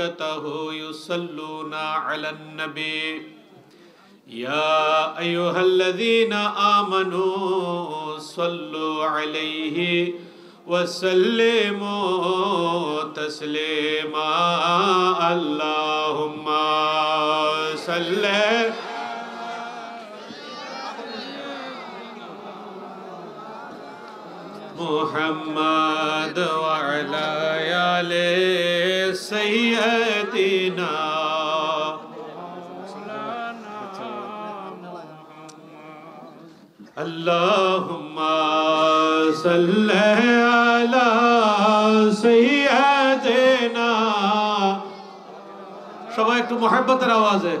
وملائكته يصلون على النبي. يا أيها الذين آمنوا صلوا عليه وسلموا تسليما. اللهم صل محمد وعلى آل اللهم صل على سيدنا সবাই একটু মহাব্বতের আওয়াজে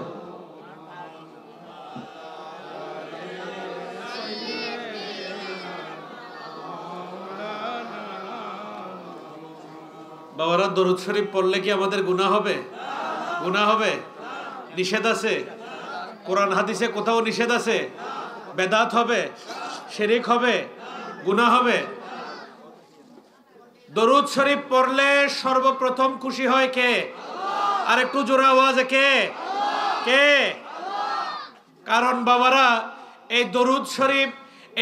বাবারা দরুদ শরীফ পড়লে কি আমাদের গুনাহ হবে গুনাহ হবে নিষেধ আছে কোরআন হাদিসে কোথাও নিষেধ আছে বেদাত হবে, শিরিক হবে, গুনাহ হবে। দরুদ শরীফ পড়লে সর্বপ্রথম খুশি হয় কে? আর একটু জোরে আওয়াজে কে? কে? কারণ বাবারা, এই দরুদ শরীফ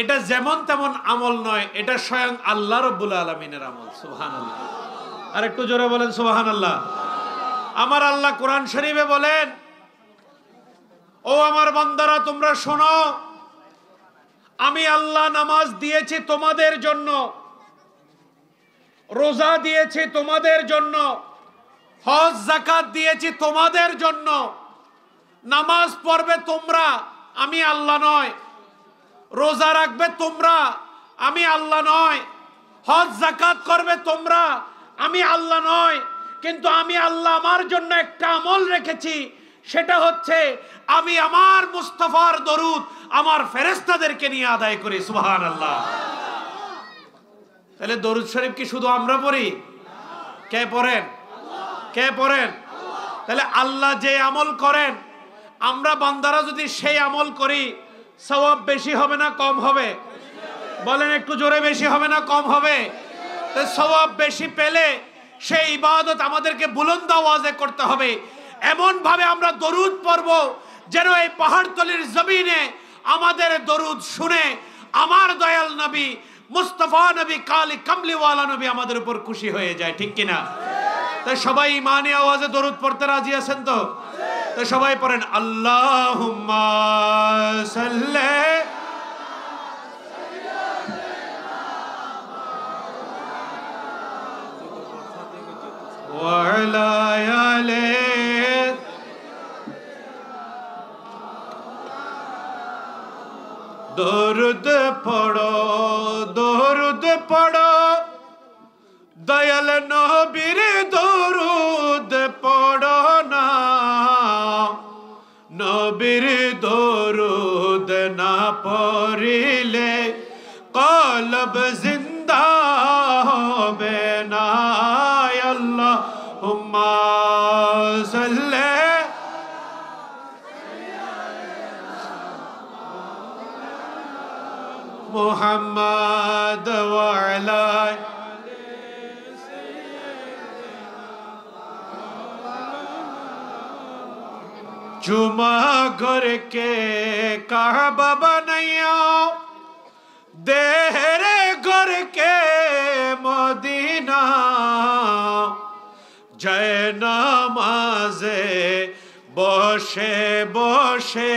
এটা যেমন তেমন আমল নয়, এটা স্বয়ং আল্লাহ রব্বুল আলমিনের আমল সুহান আল্লাহ আর একটু জোরে বলেন সুবাহান আল্লাহ আমার আল্লাহ কোরআন শরীফে বলেন, ও আমার বন্দারা, তোমরা শোনো আমি আল্লাহ নামাজ দিয়েছি তোমাদের জন্য। রোজা দিয়েছি তোমাদের জন্য। হজ জাকাত দিয়েছি তোমাদের জন্য। নামাজ পড়বে তোমরা, আমি আল্লাহ নয়। রোজা রাখবে তোমরা, আমি আল্লাহ নয়। হজ জাকাত করবে তোমরা, আমি আল্লাহ নয়। কিন্তু আমি আল্লাহ আমার জন্য একটা আমল রেখেছি। সেটা হচ্ছে, আমি আমার মুস্তফার দরুদ আমার ফেরেস্তাদেরকে নিয়ে আদায় করি সুহান আল্লাহ তাহলে দরুদ শরীফ কি শুধু আমরা পড়ি? কে পড়েন? কে পড়েন? তাহলে আল্লাহ যে আমল করেন, আমরা বান্দারা যদি সেই আমল করি, সওয়াব বেশি হবে না কম হবে? বলেন একটু জোরে, বেশি হবে না কম হবে? সওয়াব বেশি পেলে সেই ইবাদত আমাদেরকে বুলন্দ আওয়াজে করতে হবে। এমন ভাবে আমরা দরুদ পড়ব যেন এই পাহাড়তলির জমিনে আমাদের দরুদ শুনে আমার দয়াল নবী, মুস্তফা নবী, কালি কামলিওয়ালা নবী আমাদের উপর খুশি হয়ে যায়, ঠিক কিনা? তাই সবাই ইমানি আওয়াজে দরুদ পড়তে রাজি আছেন তো? তো সবাই পড়েন আল্লাহ সাল্লে দরুদ পড়ো দরুদ পড়ো। দয়াল নবীর দরুদ পড়ো না। নবীর দরুদ না পড়িলে কলব محمد وعلى जुमा घर के काबा बनैया देहरे घर के मदीना জয় নামাজে বসে বসে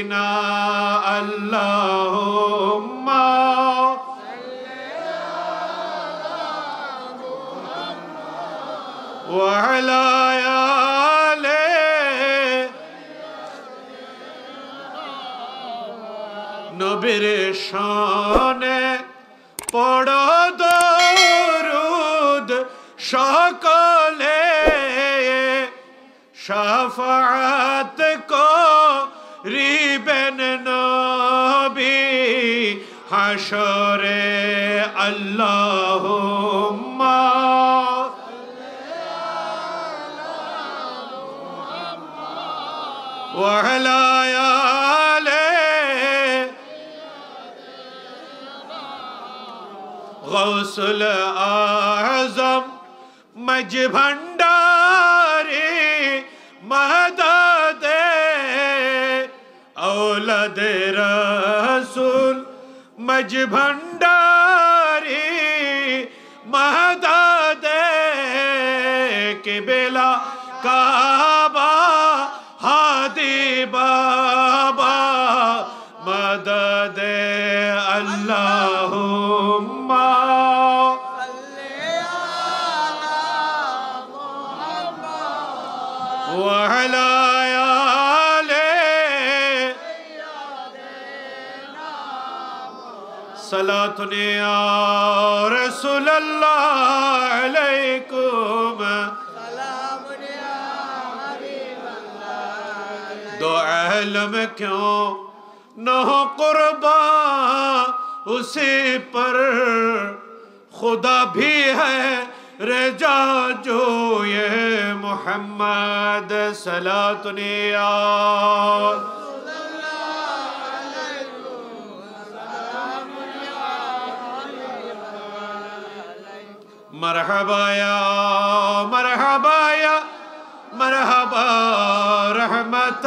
মদিনা আল্লাহুম্মা وعلى آله নবীর শানে পড়ো দরুদ সকলে শাফাত حشر اللهم. وعلى آله غوث الأعظم مجبن. राज भंडारी महदा दे के बेला का में क्यों न हो कुर्बा उसी पर? खुदा भी है रजा जो ये मोहम्मद सला तुनिया मरहबाया मरहबाया मरहबा रहमत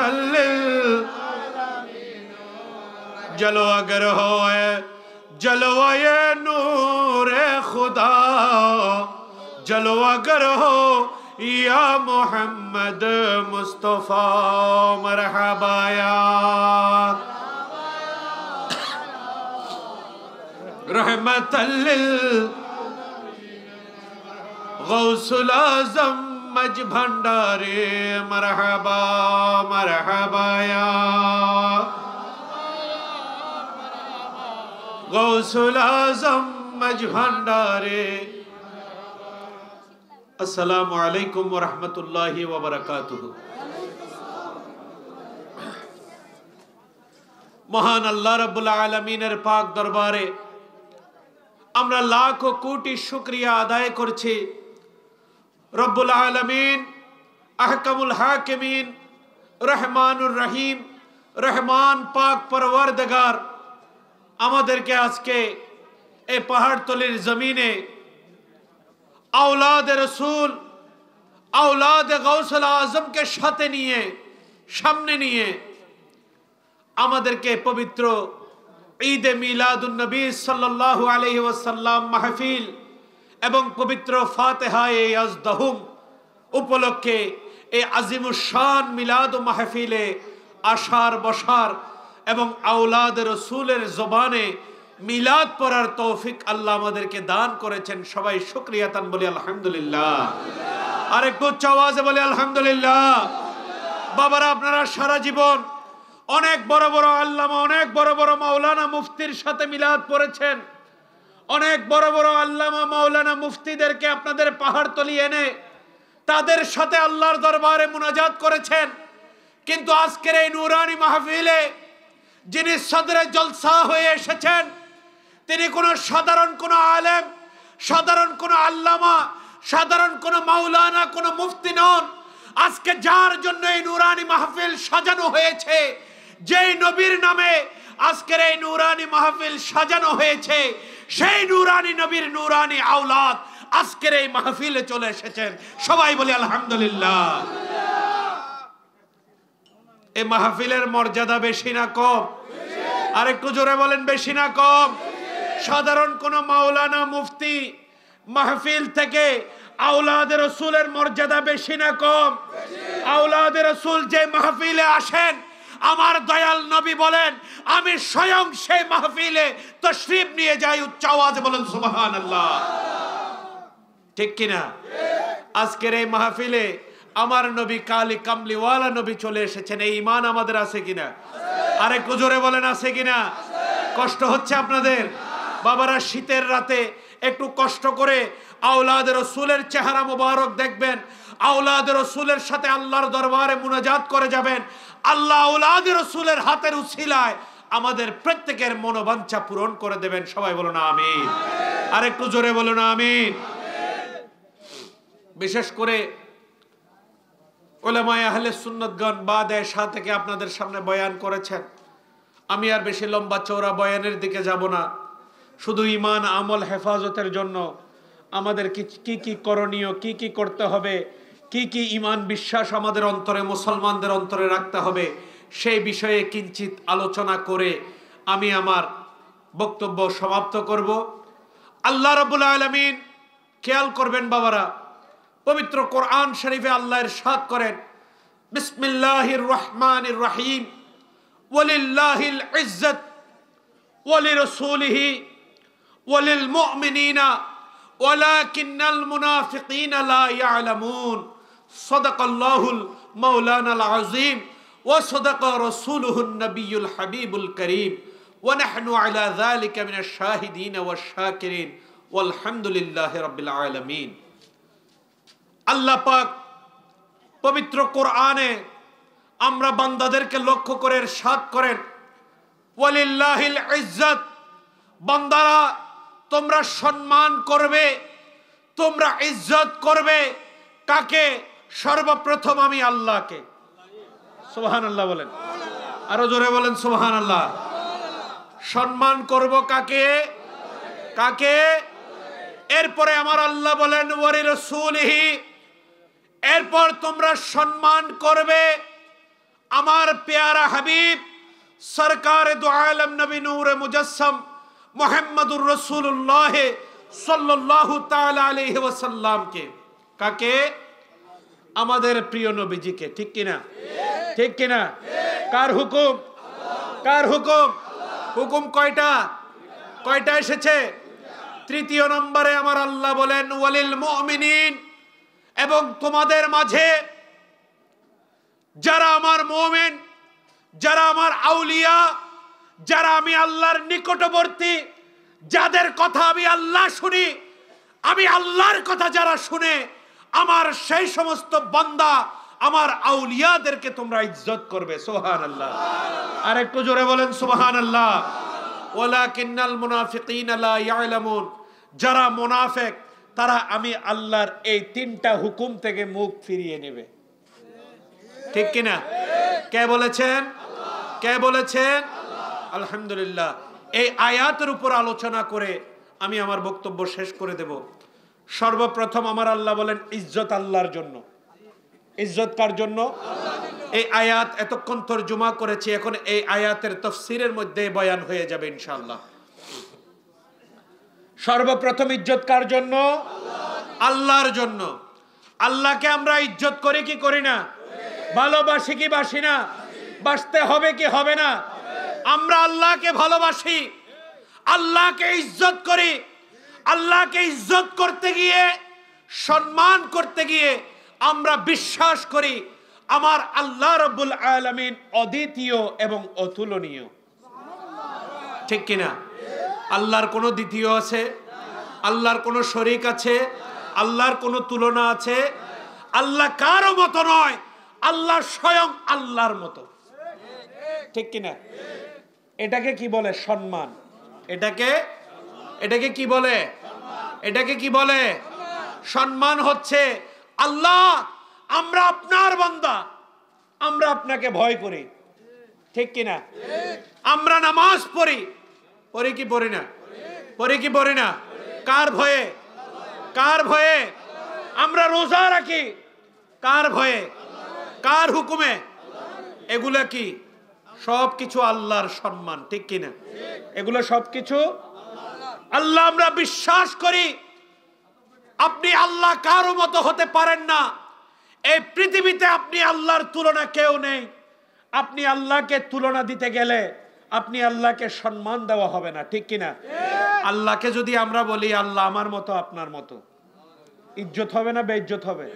जलो अगर हो जलो ये नूर खुदा। जलो अगर हो, या मोहम्मद मुस्तफ़ा मरहबाया रहमत गौसल आज़म मज भंडारे मरहबा मरहबाया গৌসুল আজম মজভান্ডারে আসসালামু আলাইকুম ওয়া রাহমাতুল্লাহি ওয়া বারাকাতুহু মহান আল্লাহ রাব্বুল আলামিনের পাক দরবারে আমরা লাখ ও কোটি শুকরিয়া আদায় করছি। রব্বুল আলামিন, আহকামুল হাকিমিন, রহমানুর রহিম, রহমান পাক পরওয়ারদগার আমাদেরকে আজকে এই পাহাড়তলির জমিনে আওলাদ রসুল, আওলাদ গৌসল আজমকে সাথে নিয়ে, সামনে নিয়ে আমাদেরকে পবিত্র ঈদে মিলাদুন্নবী সাল্লাল্লাহু আলাইহি ওয়াসাল্লাম মাহফিল এবং পবিত্র ফাতেহায়ে আজদাহুম উপলক্ষে এই আজিমুশান মিলাদ ও মাহফিলে আশার বসার এবং আউলাদ রসুলের জবানে মিলাদ পড়ার তৌফিক আল্লাহ আমাদেরকে দান করেছেন। সবাই শুক্রিয়া তান বলি আলহামদুলিল্লাহ। আর একটু উচ্চ আওয়াজে বলি আলহামদুলিল্লাহ। বাবারা, আপনারা সারা জীবন অনেক বড় বড় আল্লামা, অনেক বড় বড় মাওলানা মুফতির সাথে মিলাদ পড়েছেন। অনেক বড় বড় আল্লামা, মাওলানা মুফতিদেরকে আপনাদের পাহাড় তলি এনে তাদের সাথে আল্লাহর দরবারে মুনাজাত করেছেন। কিন্তু আজকের এই নুরানি মাহফিলে যিনি সদরে জলসা হয়ে এসেছেন, তিনি কোনো সাধারণ কোনো আলেম, সাধারণ কোনো আল্লামা, সাধারণ কোনো মাওলানা, কোনো মুফতি নন। আজকে যার জন্য এই নুরানি মাহফিল সাজানো হয়েছে, যেই নবীর নামে আজকের এই নুরানি মাহফিল সাজানো হয়েছে, সেই নুরানি নবীর নুরানি আওলাদ আজকের এই মাহফিলে চলে এসেছেন। সবাই বলি আলহামদুলিল্লাহ। এই মাহফিলের মর্যাদা বেশি না কম? আর একটু জোরে বলেন, বেশি না কম? সাধারণ কোন মাওলানা, মুফতি মাহফিল থেকে আউলাদের রসুলের মর্যাদা বেশি না কম? আউলাদের রসুল যে মাহফিলে আসেন, আমার দয়াল নবী বলেন, আমি স্বয়ং সেই মাহফিলে তশরিফ নিয়ে যাই, উচ্চ আওয়াজে বলেন সুবহান আল্লাহ ঠিক কিনা? আজকের এই মাহফিলে আমার নবী কালী কামলিওয়ালা নবী চলে এসেছেন। এই ইমান আমাদের আছে কিনা? আরেকটু জোরে বলেন, আছে কিনা? কষ্ট হচ্ছে আপনাদের? বাবারা, শীতের রাতে একটু কষ্ট করে আওলাদের রসুলের চেহারা মোবারক দেখবেন। আওলাদের রসুলের সাথে আল্লাহর দরবারে মুনাজাত করে যাবেন। আল্লাহ আওলাদের রসুলের হাতের উছিলায় আমাদের প্রত্যেকের মনোবাঞ্ছা পূরণ করে দেবেন। সবাই বলো না আমিন। আর একটু জোরে বলো না আমিন। বিশেষ করে ওলামায় আহলে সুন্নতগণ বা দেয় শাহ থেকে আপনাদের সামনে বয়ান করেছেন। আমি আর বেশি লম্বা চৌড়া বয়ানের দিকে যাব না। শুধু ইমান আমল, হেফাজতের জন্য আমাদের কি কি করণীয়, কি কি করতে হবে, কি কি ইমান বিশ্বাস আমাদের অন্তরে, মুসলমানদের অন্তরে রাখতে হবে, সেই বিষয়ে কিঞ্চিত আলোচনা করে আমি আমার বক্তব্য সমাপ্ত করব। আল্লাহ রবুল আলমিন খেয়াল করবেন বাবারা পবিত্র কোরআন শরীফে আল্লাহর সাদ করেন বিসমিল্লাহির রহমানির রহিম ওয়ালিল্লাহিল ইজ্জত ওয়ালিরসূলিহি ওয়ালিল মুমিনিনা ওয়ালাকিন্নাল মুনাফিকিনা লা ইয়ালামুন সাদাকাল্লাহুল মাওলানাল আযীম ওয়া সাদাকা রাসূলুহুন নবিয়্যুল হাবিবুল করিম ونحن على ذلك من الشاهدين والشاكرين والحمد لله رب العالمين আল্লাহ পাক পবিত্র কোরআনে আমরা বান্দাদেরকে লক্ষ্য করে সাত করেন। ওয়ালিল্লাহিল ইজ্জত। বান্দারা, তোমরা সম্মান করবে, তোমরা ইজ্জত করবে। কাকে? সর্বপ্রথম আমি আল্লাহকে। সুবহান আল্লাহ বলেন। আরও জোরে বলেন সুবহান আল্লাহ সম্মান করব কাকে? কাকে? এরপরে আমার আল্লাহ বলেন ওয়ারি রসুলহি। এরপর তোমরা সম্মান করবে আমার পেয়ারা হাবিব, সরকার দু আলম নবী নূর মুজসম মোহাম্মদুর রসুল্লাহ সাল্লাল্লাহু তাআলা আলাইহি ওয়াসাল্লামকে। কাকে? আমাদের প্রিয় নবীজিকে, ঠিক কিনা? ঠিক কিনা? কার হুকুম? কার হুকুম? হুকুম কয়টা? কয়টা এসেছে? তৃতীয় নম্বরে আমার আল্লাহ বলেন, ওয়ালিল মুমিনিন এবং তোমাদের মাঝে যারা আমার মোমেন, যারা আমার আউলিয়া, যারা আমি আল্লাহর নিকটবর্তী, যাদের কথা আমি আল্লাহ শুনি, আমি আল্লাহর কথা যারা শুনে, আমার সেই সমস্ত বান্দা আমার আউলিয়াদেরকে তোমরা ইজ্জত করবে। সোহান আল্লাহ আর একটু জোরে বলেন সোহান আল্লাহ ওয়ালাকিন্নাল মুনাফিকিন লা ইয়ালামুন। যারা মুনাফিক তারা আমি আল্লাহর এই তিনটা হুকুম থেকে মুখ ফিরিয়ে নেবে। ঠিক কিনা? কে বলেছেন? কে বলেছেন? আলহামদুলিল্লাহ। এই আয়াতের উপর আলোচনা করে আমি আমার বক্তব্য শেষ করে দেব। সর্বপ্রথম আমার আল্লাহ বলেন, ইজ্জত আল্লাহর জন্য। ইজ্জত কার জন্য? এই আয়াত এতক্ষণ তর্জমা করেছি, এখন এই আয়াতের তফসিরের মধ্যে বয়ান হয়ে যাবে ইনশাআল্লাহ। সর্বপ্রথম ইজ্জত কার জন্য? আল্লাহর জন্য। আল্লাহকে আমরা ইজ্জত করি কি করি না? ভালোবাসি কি বাসি না? বাসতে হবে কি হবে না? আমরা আল্লাহকে ভালোবাসি। আল্লাহকে ইজ্জত করি। আল্লাহকে ইজ্জত করতে গিয়ে, সম্মান করতে গিয়ে আমরা বিশ্বাস করি, আমার আল্লাহ রব্বুল আলমিন অদ্বিতীয় এবং অতুলনীয়। ঠিক কিনা? আল্লাহর কোনো দ্বিতীয় আছে? আল্লাহর কোনো শরিক আছে? আল্লাহর কোনো তুলনা আছে? আল্লাহ কারও মতো নয়, আল্লাহ স্বয়ং আল্লাহর মতো। ঠিক কিনা? এটাকে কি বলে? সম্মান। এটাকে এটাকে কি বলে? এটাকে কি বলে? সম্মান হচ্ছে আল্লাহ, আমরা আপনার বান্দা, আমরা আপনাকে ভয় করি। ঠিক কিনা? আমরা নামাজ পড়ি পড়ি কি পড়ি না? পরে কি পড়ি না? কার ভয়ে? কার ভয়ে? আমরা রোজা রাখি। কার ভয়ে? কার হুকুমে? এগুলা কি? সব কিছু আল্লাহর সম্মান, ঠিক কিনা এগুলো সব কিছু আল্লাহ আমরা বিশ্বাস করি। আপনি আল্লাহ কারও মতো হতে পারেন না। এই পৃথিবীতে আপনি আল্লাহর তুলনা কেউ নেই। আপনি আল্লাহকে তুলনা দিতে গেলে আপনি আল্লাহকে সম্মান দেওয়া হবে না, ঠিক কিনা? আল্লাহকে যদি আমরা বলি, আল্লাহ আমার মতো, আপনার মতো। ইজ্জত হবে না বেইজ্জত হবে?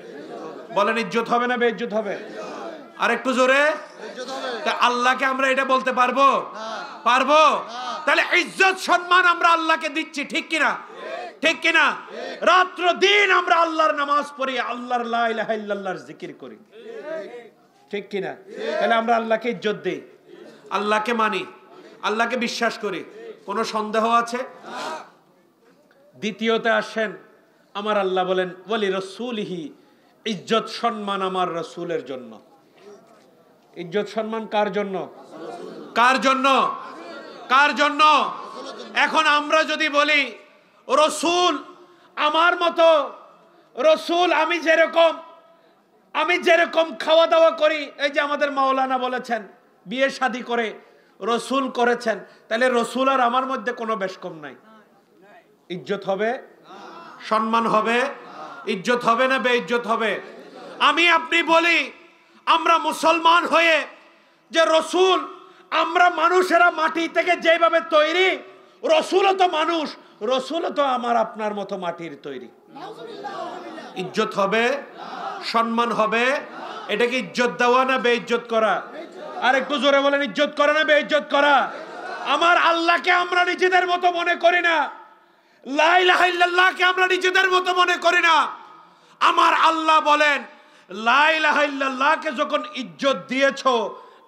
বলেন, ইজ্জত হবে না বেইজ্জত হবে? আর একটু জোরে আল্লাহকে আমরা এটা বলতে পারব? পারব? তাহলে ইজ্জত, সম্মান আমরা আল্লাহকে দিচ্ছি, ঠিক কিনা? ঠিক কিনা? রাত্র দিন আমরা আল্লাহর নামাজ পড়ি, আল্লাহর লা ইলাহা ইল্লাল্লাহর জিকির করি। ঠিক কিনা? তাহলে আমরা আল্লাহকে ইজ্জত দিই। আল্লাহকে মানি। আল্লাহকে বিশ্বাস করি। কোনো সন্দেহ আছে? দ্বিতীয়তে আসেন, আমার আল্লাহ বলেন বলি রসুলহি, ইজ্জত সম্মান আমার রসুলের জন্য। ইজ্জত সম্মান কার জন্য? কার জন্য? কার জন্য? এখন আমরা যদি বলি, রসুল আমার মতো, রসুল আমি যেরকম আমি যেরকম খাওয়া দাওয়া করি, এই যে আমাদের মাওলানা বলেছেন, বিয়ে শাদি করে রসুল করেছেন। তাহলে রসুল আর আমার মধ্যে কোনো বেশ কম নাই। ইজ্জত হবে? সম্মান হবে? ইজ্জত হবে না বে ইজ্জত হবে? আমি আপনি বলি, আমরা মুসলমান হয়ে যে রসুল, আমরা মানুষেরা মাটি থেকে যেভাবে তৈরি, রসুলও তো মানুষ, রসুলও তো আমার আপনার মতো মাটির তৈরি। ইজ্জত হবে? সম্মান হবে? এটাকে ইজ্জত দেওয়া না বে ইজ্জত করা? আর একটু জোরে বলেন, ইজ্জত করা না বে ইজ্জত করা। আমার আল্লাহকে আমরা নিজেদের মতো মনে করি না। আমরা নিজেদের মতো মনে করি না। আমার আল্লাহ বলেন যখন ইজ্জত দিয়েছ,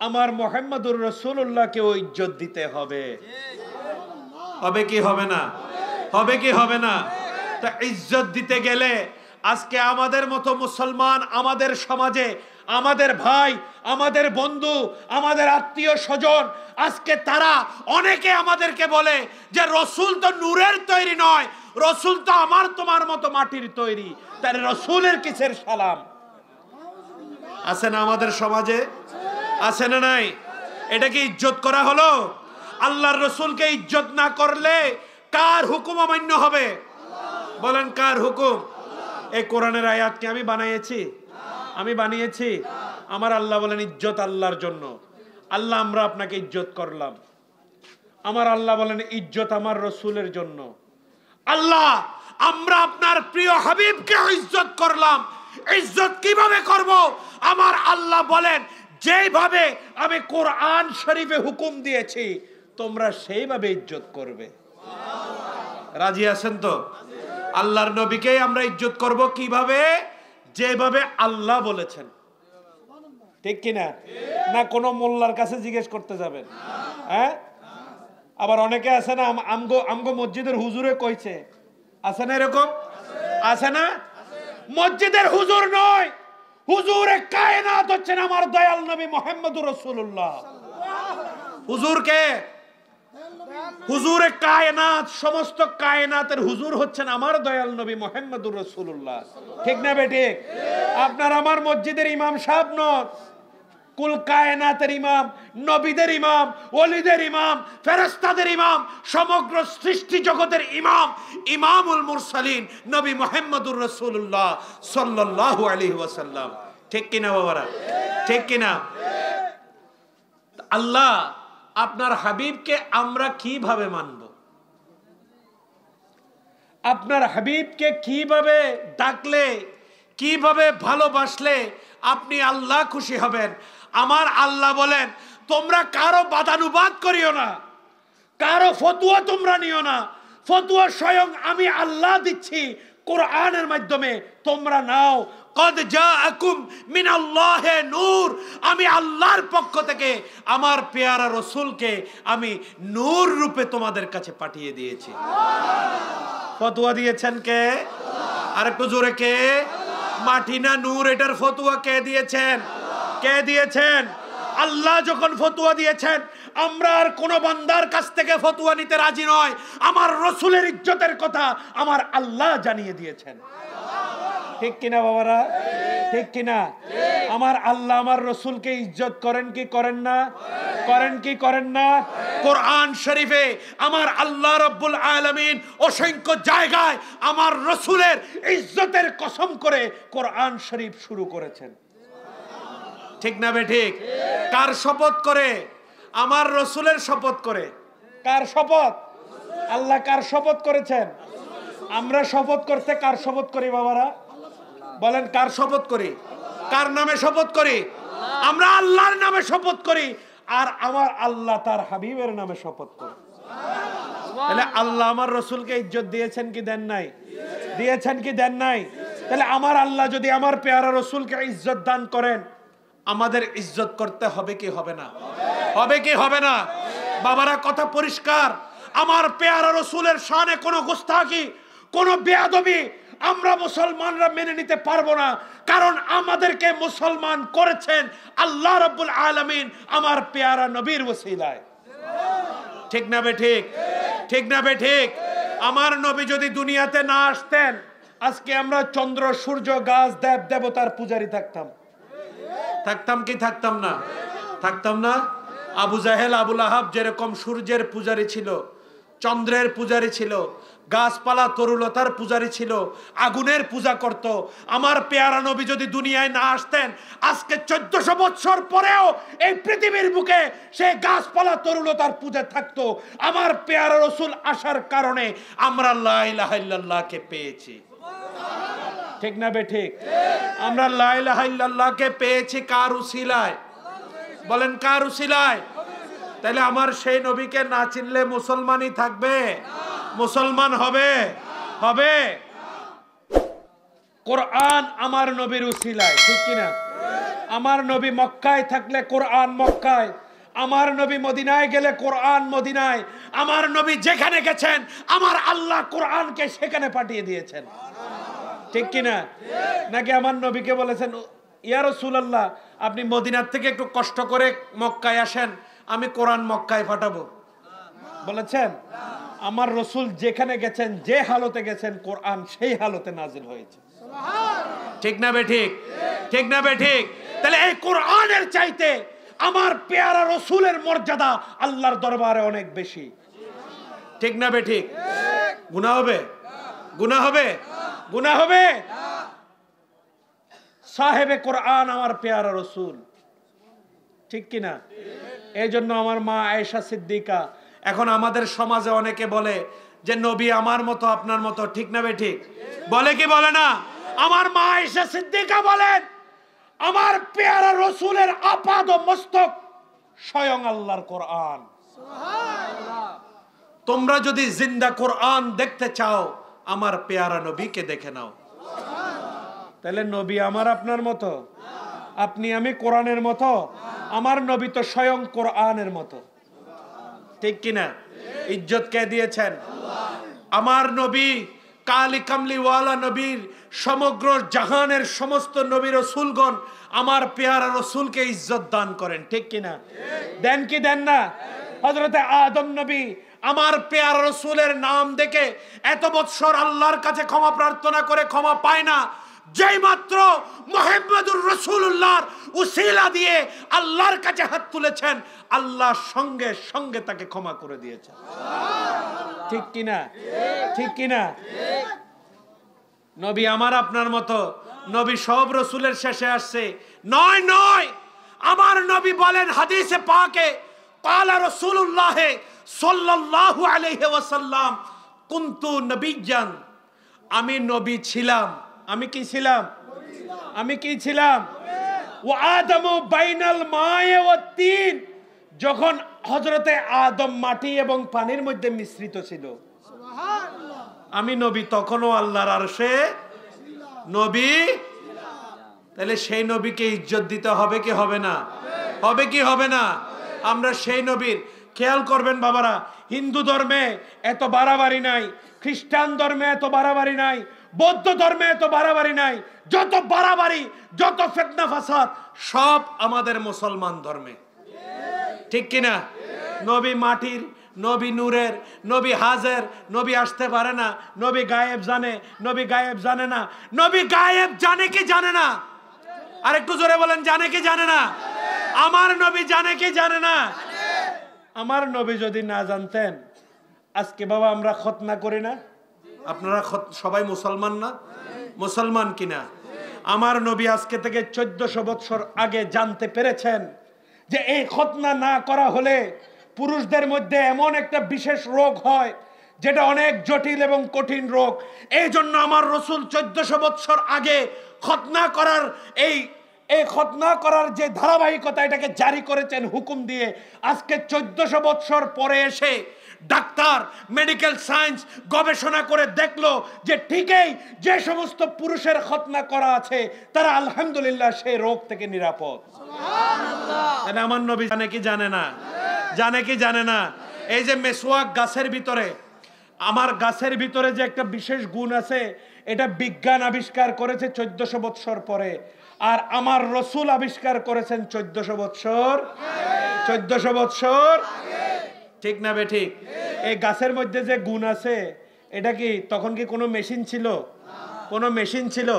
আমার মোহাম্মদুর রসুল্লাহকেও ইজ্জত দিতে হবে। হবে কি হবে না? হবে কি হবে না? তা ইজ্জত দিতে গেলে আজকে আমাদের মতো মুসলমান আমাদের সমাজে আমাদের ভাই, আমাদের বন্ধু, আমাদের আত্মীয় স্বজন, আজকে তারা অনেকে আমাদেরকে বলে যে রসুল তো নূরের তৈরি নয়, রসুল তো আমার তোমার মতো মাটির তৈরি। তাহলে রসুলের কিসের সালাম? আছে না আমাদের সমাজে? আছে না নাই? এটা কি ইজ্জত করা হলো? আল্লাহর রসুলকে ইজ্জত না করলে কার হুকুম অমান্য হবে? বলেন কার হুকুম? এই কোরআনের আয়াতকে আমি বানিয়েছি আমি বানিয়েছি। আমার আল্লাহ বলেন, ইজ্জত আল্লাহর জন্য। আল্লাহ, আমরা আপনাকে ইজ্জত করলাম। আমার আল্লাহ বলেন, ইজ্জত আমার রসুলের জন্য। আল্লাহ, আমরা আপনার প্রিয় হাবিবকে ইজ্জত করলাম। ইজ্জত কীভাবে করব? আমার আল্লাহ বলেন যেভাবে আমি কোরআন শরীফে হুকুম দিয়েছি, তোমরা সেইভাবে ইজ্জত করবে। রাজি আছেন তো? আল্লাহর নবীকেই আমরা ইজ্জত করব কীভাবে? যেভাবে আল্লাহ বলেছেন। ঠিক কিনা? না, কোনো মোল্লার কাছে জিজ্ঞেস করতে যাবেন। হ্যাঁ? আবার অনেকে আছে না আমগো আমগো মসজিদের হুজুরে কইছে। আছে না এরকম? আছে না? মসজিদের হুজুর নয়। হুজুরে কায়নাত হচ্ছেন আমার দয়াল নবী মোহাম্মদুর রসুল্লাহ হুজুরকে হুজুরে কায়নাত, সমস্ত কায়নাতের হুজুর হচ্ছেন আমার দয়াল নবী মোহাম্মদুর রসুল্লাহ ঠিক না বেটে আপনার আমার মসজিদের ইমাম সাহেব নন। কুল কায়নাতের ইমাম, নবীদের ইমাম, ওলিদের ইমাম ফেরেস্তাদের ইমাম, সমগ্র সৃষ্টি জগতের ইমাম, ইমামুল মুরসালিন নবী মোহাম্মদুর রসুল্লাহ সাল্লাল্লাহু আলাইহি ওয়াসাল্লাম। ঠিক কিনা বাবারা? ঠিক কিনা? আল্লাহ আপনার হাবিবকে আমরা কীভাবে মানব? আপনার হাবিবকে কীভাবে ডাকলে, কীভাবে ভালোবাসলে আপনি আল্লাহ খুশি হবেন? আমার আল্লাহ বলেন, তোমরা কারও বাদানুবাদ করিও না, কারও ফতুয়া তোমরা নিও না। ফতুয়া স্বয়ং আমি আল্লাহ দিচ্ছি কোরআনের মাধ্যমে তোমরা নাও। কদ জাআকুম মিনাল্লাহে নূর। আমি আল্লাহর পক্ষ থেকে আমার পেয়ারা রসুলকে আমি নূর রূপে তোমাদের কাছে পাঠিয়ে দিয়েছি। ফতুয়া দিয়েছেন কে? আর একটু জোরে কে? মাটি না নূর, এটার ফতুয়া কে দিয়েছেন? কে দিয়েছেন? আল্লাহ যখন ফতুয়া দিয়েছেন আমরা আর কোনো বান্দার কাছ থেকে ফতুয়া নিতে রাজি নয়। আমার রসুলের ইজ্জতের কথা আমার আল্লাহ জানিয়ে দিয়েছেন। ঠিক কিনা বাবারা? ঠিক কিনা? আমার আল্লাহ আমার রসুলকে ইজ্জত করেন কি করেন না? করেন কি করেন না? কোরআন শরীফে আমার আল্লাহ রব্বুল আলমিন অসংখ্য জায়গায় আমার রসুলের ইজ্জতের কসম করে কোরআন শরীফ শুরু করেছেন। ঠিক না বে ঠিক? কার শপথ করে? আমার রসুলের শপথ করে। কার শপথ? আল্লাহ কার শপথ করেছেন? আমরা শপথ করতে কার শপথ করি বাবারা? বলেন, কার শপথ করি? কার নামে শপথ করি? আমরা আল্লাহর নামে শপথ করি, আর আমার আল্লাহ তার হাবিবের নামে শপথ করি। তাহলে আল্লাহ আমার রসুলকে ইজ্জত দিয়েছেন কি দেন নাই? দিয়েছেন কি দেন নাই? তাহলে আমার আল্লাহ যদি আমার পেয়ারা রসুলকে ইজ্জত দান করেন আমাদের ইজ্জত করতে হবে কি হবে না? হবে কি হবে না? বাবারা, কথা পরিষ্কার। আমার পেয়ারা রসুলের শানে কোনো গুস্তাকি কোনো বেয়াদবি আমরা মুসলমানরা মেনে নিতে পারব না। কারণ আমাদেরকে মুসলমান করেছেন আল্লাহ রব্বুল আলমিন, আমার পেয়ারা নবীর ওসিলায়। ঠিক না বে ঠিক? ঠিক না বে ঠিক? আমার নবী যদি দুনিয়াতে না আসতেন, আজকে আমরা চন্দ্র, সূর্য, গাছ, দেব, দেবতার পূজারি থাকতাম। থাকতাম কি থাকতাম না? থাকতাম না? আবু জাহেল আবুল আহাব যেরকম সূর্যের পূজারি ছিল, চন্দ্রের পূজারি ছিল, গাছপালা, তরুলতার পূজারি ছিল, আগুনের পূজা করত। আমার পেয়ারা নবী যদি দুনিয়ায় না আসতেন, আজকে চোদ্দশো বৎসর পরেও এই পৃথিবীর বুকে সে গাছপালা, তরুলতার পূজা থাকতো। আমার পেয়ারা রসুল আসার কারণে আমরা লাইলাহাইল্লাহকে পেয়েছি। ঠিক না বে ঠিক? আমরা লাইলাহাইল্লাহকে পেয়েছি কার উসিলায় বলেন কার উসিলায় তাহলে আমার সেই নবীকে না চিনলে মুসলমানই থাকবে? মুসলমান হবে? হবে? কোরআন আমার নবীর উসিলায়, ঠিক কিনা? আমার নবী মক্কায় থাকলে কোরআন মক্কায়। আমার নবী মদিনায় গেলে কোরআন মদিনায়। আমার নবী যেখানে গেছেন, আমার আল্লাহ কোরআনকে সেখানে পাঠিয়ে দিয়েছেন। ঠিক কিনা? নাকি আমার নবীকে বলেছেন, ইয়া রাসূলুল্লাহ, আপনি মদিনার থেকে একটু কষ্ট করে মক্কায় আসেন, আমি কোরআন মক্কায় পাঠাবো। বলেছেন? আমার রসুল যেখানে গেছেন, যে হালতে গেছেন, কোরআন সেই হালতে নাজিল হয়েছে। ঠিক না বে ঠিক? ঠিক না বে ঠিক? তাহলে এই কোরআনের চাইতে আমার পেয়ারা রসুলের মর্যাদা আল্লাহর দরবারে অনেক বেশি। ঠিক না বে ঠিক? গুণা হবে? গুণা হবে? গুণা হবে? সাহেবে কোরআন আমার পেয়ারা রসুল। ঠিক কিনা এই জন্য আমার মা আয়েশা সিদ্দিকা এখন আমাদের সমাজে অনেকে বলে যে নবী আমার মতো আপনার মতো। ঠিক না বে ঠিক? বলে কি বলে না? আমার মা আয়েশা সিদ্দিকা বলেন আমার পেয়ারা রসুলের আপাদ ও মস্তক স্বয়ং আল্লাহর কোরআন। তোমরা যদি জিন্দা কোরআন দেখতে চাও আমার পেয়ারা নবীকে দেখে নাও। তাহলে নবী আমার আপনার মতো? আপনি আমি কোরআনের মতো? আমার নবী তো স্বয়ং কোরআনের মতো। ঠিক কিনা? ইজ্জত কে দিয়েছেন? আমার নবী কালি কামলিওয়ালা নবীর সমগ্র জাহানের সমস্ত নবীর রসুলগণ আমার পেয়ারা রসুলকে ইজ্জত দান করেন। ঠিক কিনা? দেন কি দেন না? হজরতে আদম নবী আমার পেয়ার রসুলের নাম দেখে এত বৎসর আল্লাহর কাছে ক্ষমা প্রার্থনা করে ক্ষমা পায় না। যেই মাত্র মোহাম্মদুর রসুল্লাহর উসিলা দিয়ে আল্লাহর কাছে হাত তুলেছেন, আল্লাহ সঙ্গে সঙ্গে তাকে ক্ষমা করে দিয়েছেন। ঠিক কিনা? ঠিক কিনা? নবী আমার আপনার মতো, নবী সব রসুলের শেষে আসছে। নয় নয়, আমার নবী বলেন হাদিসে পাকে, কালা রসুল্লাহ সাল্লাল্লাহু আলাইহি ওয়াসাল্লাম কুনতু নবিয়ান? আমি নবী ছিলাম। আমি কি ছিলাম? আমি কি ছিলাম? ও আদম বাইনাল মায়ে ও তিন। যখন হজরতে আদম মাটি এবং পানির মধ্যে মিশ্রিত ছিল। আমি নবী তখনও আল্লাহর আরশে নবী? তাহলে সেই নবীকে ইজ্জত দিতে হবে কি হবে না? হবে কি হবে না? আমরা সেই নবীর খেয়াল করবেন বাবারা, হিন্দু ধর্মে এত বাড়াবাড়ি নাই, খ্রিস্টান ধর্মে এত বাড়াবাড়ি নাই, বৌদ্ধ ধর্মে এত বাড়াবাড়ি নাই, যত বাড়াবাড়ি, যত ফেতনা ফাসাদ, সব আমাদের মুসলমান ধর্মে। ঠিক কিনা? নবী মাটির, নবী নূরের, নবী হাজের, নবী আসতে পারে না, নবী গায়েব জানে, নবী গায়েব জানে না, নবী গায়েব জানে কি জানে না? আর একটু জোরে বলেন, জানে কি জানে না? আমার নবী জানে কি জানে না? আমার নবী যদি না জানতেন, আজকে বাবা আমরা খতনা করি না? আপনারা সবাই মুসলমান না? মুসলমান কিনা? আমার নবী আজকে থেকে চোদ্দশো বৎসর আগে জানতে পেরেছেন যে এই খতনা না করা হলে পুরুষদের মধ্যে এমন একটা বিশেষ রোগ হয়, যেটা অনেক জটিল এবং কঠিন রোগ। এই জন্য আমার রসুল চোদ্দশো বৎসর আগে খতনা করার এই এই খতনা করার যে ধারাবাহিকতা এটাকে জারি করেছেন হুকুম দিয়ে আজকে চোদ্দশো বৎসর পরে এসে ডাক্তার মেডিকেল সায়েন্স গবেষণা করে দেখল যে ঠিকই যে সমস্ত পুরুষের খতনা করা আছে তারা আলহামদুলিল্লাহ সেই রোগ থেকে নিরাপদ। আমার নবী জানে কি জানে না? জানে কি জানে না? এই যে মেসোয়াক গাছের ভিতরে আমার গাছের ভিতরে যে একটা বিশেষ গুণ আছে এটা বিজ্ঞান আবিষ্কার করেছে চোদ্দশো বৎসর পরে। আর আমার রসুল আবিষ্কার করেছেন চোদ্দশো বৎসর। চোদ্দশো বৎসর। ঠিক না বে ঠিক? এই গাছের মধ্যে যে গুণ আছে এটা কি তখন কি কোনো মেশিন ছিল? কোনো মেশিন ছিল?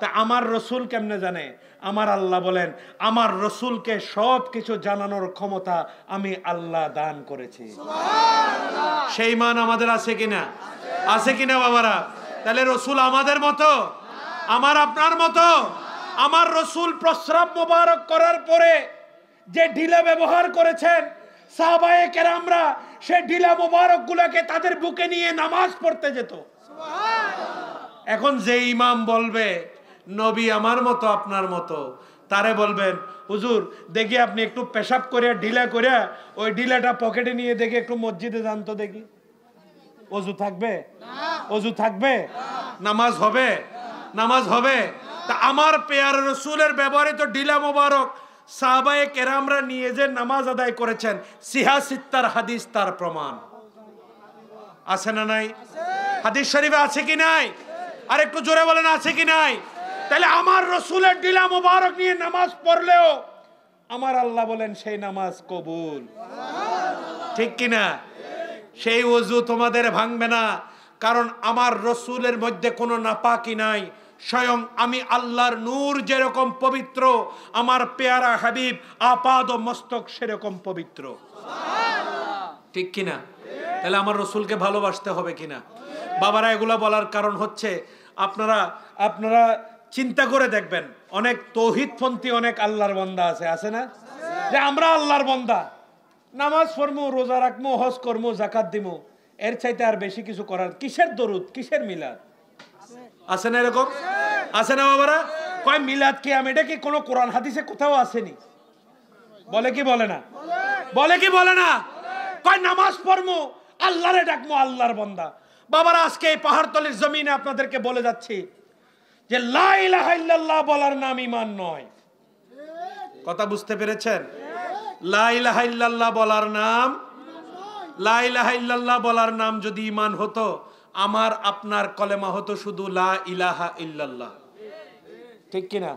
তা আমার রসুল কেমনে জানে? আমার আল্লাহ বলেন আমার রসুলকে সব কিছু জানানোর ক্ষমতা আমি আল্লাহ দান করেছি। সেই মান আমাদের আছে কিনা? আছে কিনা বাবারা? তাহলে রসুল আমাদের মতো? আমার আপনার মতো? আমার রসুল প্রস্রাব মোবারক করার পরে যে ঢিলা ব্যবহার করেছেন সাহাবায়ে কেরামরা সে ঢিলা মোবারক গুলাকে তাদের বুকে নিয়ে নামাজ পড়তে যেত। এখন যে ইমাম বলবে নবী আমার মতো আপনার মতো। তারে বলবেন হুজুর দেখি আপনি একটু পেশাব করে ঢিলা করে ওই ঢিলাটা পকেটে নিয়ে দেখি একটু মসজিদে যান তো দেখি। অজু থাকবে? অজু থাকবে? নামাজ হবে? নামাজ হবে? তা আমার পেয়ার রসুলের ব্যবহৃত ঢিলা মোবারক সাহাবায়ে কেরামরা নিয়ে যে নামাজ আদায় করেছেন সিহাসিত্তার হাদিস তার প্রমাণ। আছে না নাই? হাদিস শরীফে আছে কি নাই? আর একটু জোরে বলেন, আছে কি নাই? তাহলে আমার রসুলের ডিলা মোবারক নিয়ে নামাজ পড়লেও আমার আল্লাহ বলেন সেই নামাজ কবুল। ঠিক কিনা সেই ওযু তোমাদের ভাঙবে না, কারণ আমার রসুলের মধ্যে কোনো নাপাকি নাই। স্বয়ং আমি আল্লাহর নূর যেরকম পবিত্র, আমার পেয়ারা হাবিব আপাদ মস্তক সেরকম পবিত্র। ঠিক কিনা? তাহলে আমার রসুলকে ভালোবাসতে হবে কিনা? বাবারা, এগুলা বলার কারণ হচ্ছে আপনারা আপনারা চিন্তা করে দেখবেন, অনেক তৌহিদপন্থী, অনেক আল্লাহর বন্দা আছে আছে না? যে আমরা আল্লাহর বন্দা। নামাজ পড়মু, রোজা রাখমু, হজ করমু জাকাত দিমু, এর চাইতে আর বেশি কিছু করার কিসের দরুদ? কিসের মিলাদ? আছে না এরকম? আছে না বাবারা? কয়, মিলাদ কি আমি এটা কি কোনো কোরআন হাদিসে কোথাও আসেনি? বলে কি বলে না? বলে কি বলে না? কয়, নামাজ পড়মু, আল্লাহরে ডাকমু, আল্লাহর বন্দা। বাবারা, আজকে এই পাহাড়তলির জমিনে আপনাদেরকে বলে যাচ্ছি যে, লা ইলাহা ইল্লাল্লাহ বলার নাম ইমান নয়। কথা বুঝতে পেরেছেন? লা ইলাহা ইল্লাল্লাহ বলার নাম, লা ইলাহা ইল্লাল্লাহ বলার নাম যদি ইমান হতো আমার আপনার কলেমা হতো শুধু লা ইলাহা ইল্লাল্লাহ। ঠিক কিনা?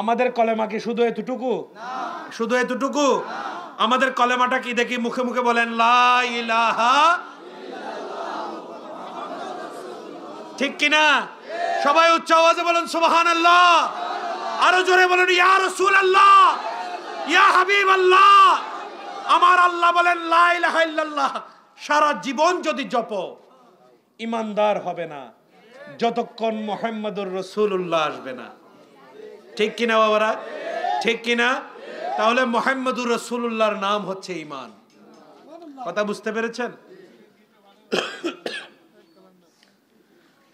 আমাদের কলেমা কি শুধু এতটুকু? শুধু এতটুকু? আমাদের কলেমাটা কি দেখি মুখে মুখে বলেন, লা ইলাহা ঠিক কিনা? সবাই উচ্চ আওয়াজে বলেন সুবহান আল্লাহ আরও জোরে বলেন, ইয়া রাসূল আল্লাহ ইয়া হাবিব আল্লাহ আমার আল্লাহ বলেন, লা ইলাহা ইল্লাল্লাহ। সারা জীবন যদি জপ ইমানদার হবে না। যতক্ষণ মোহাম্মদুর রসুল্লাহ আসবে না। ঠিক কিনা বাবারা? ঠিক কিনা? তাহলে মোহাম্মদুর রসুল্লাহর নাম হচ্ছে ইমান কথা বুঝতে পেরেছেন?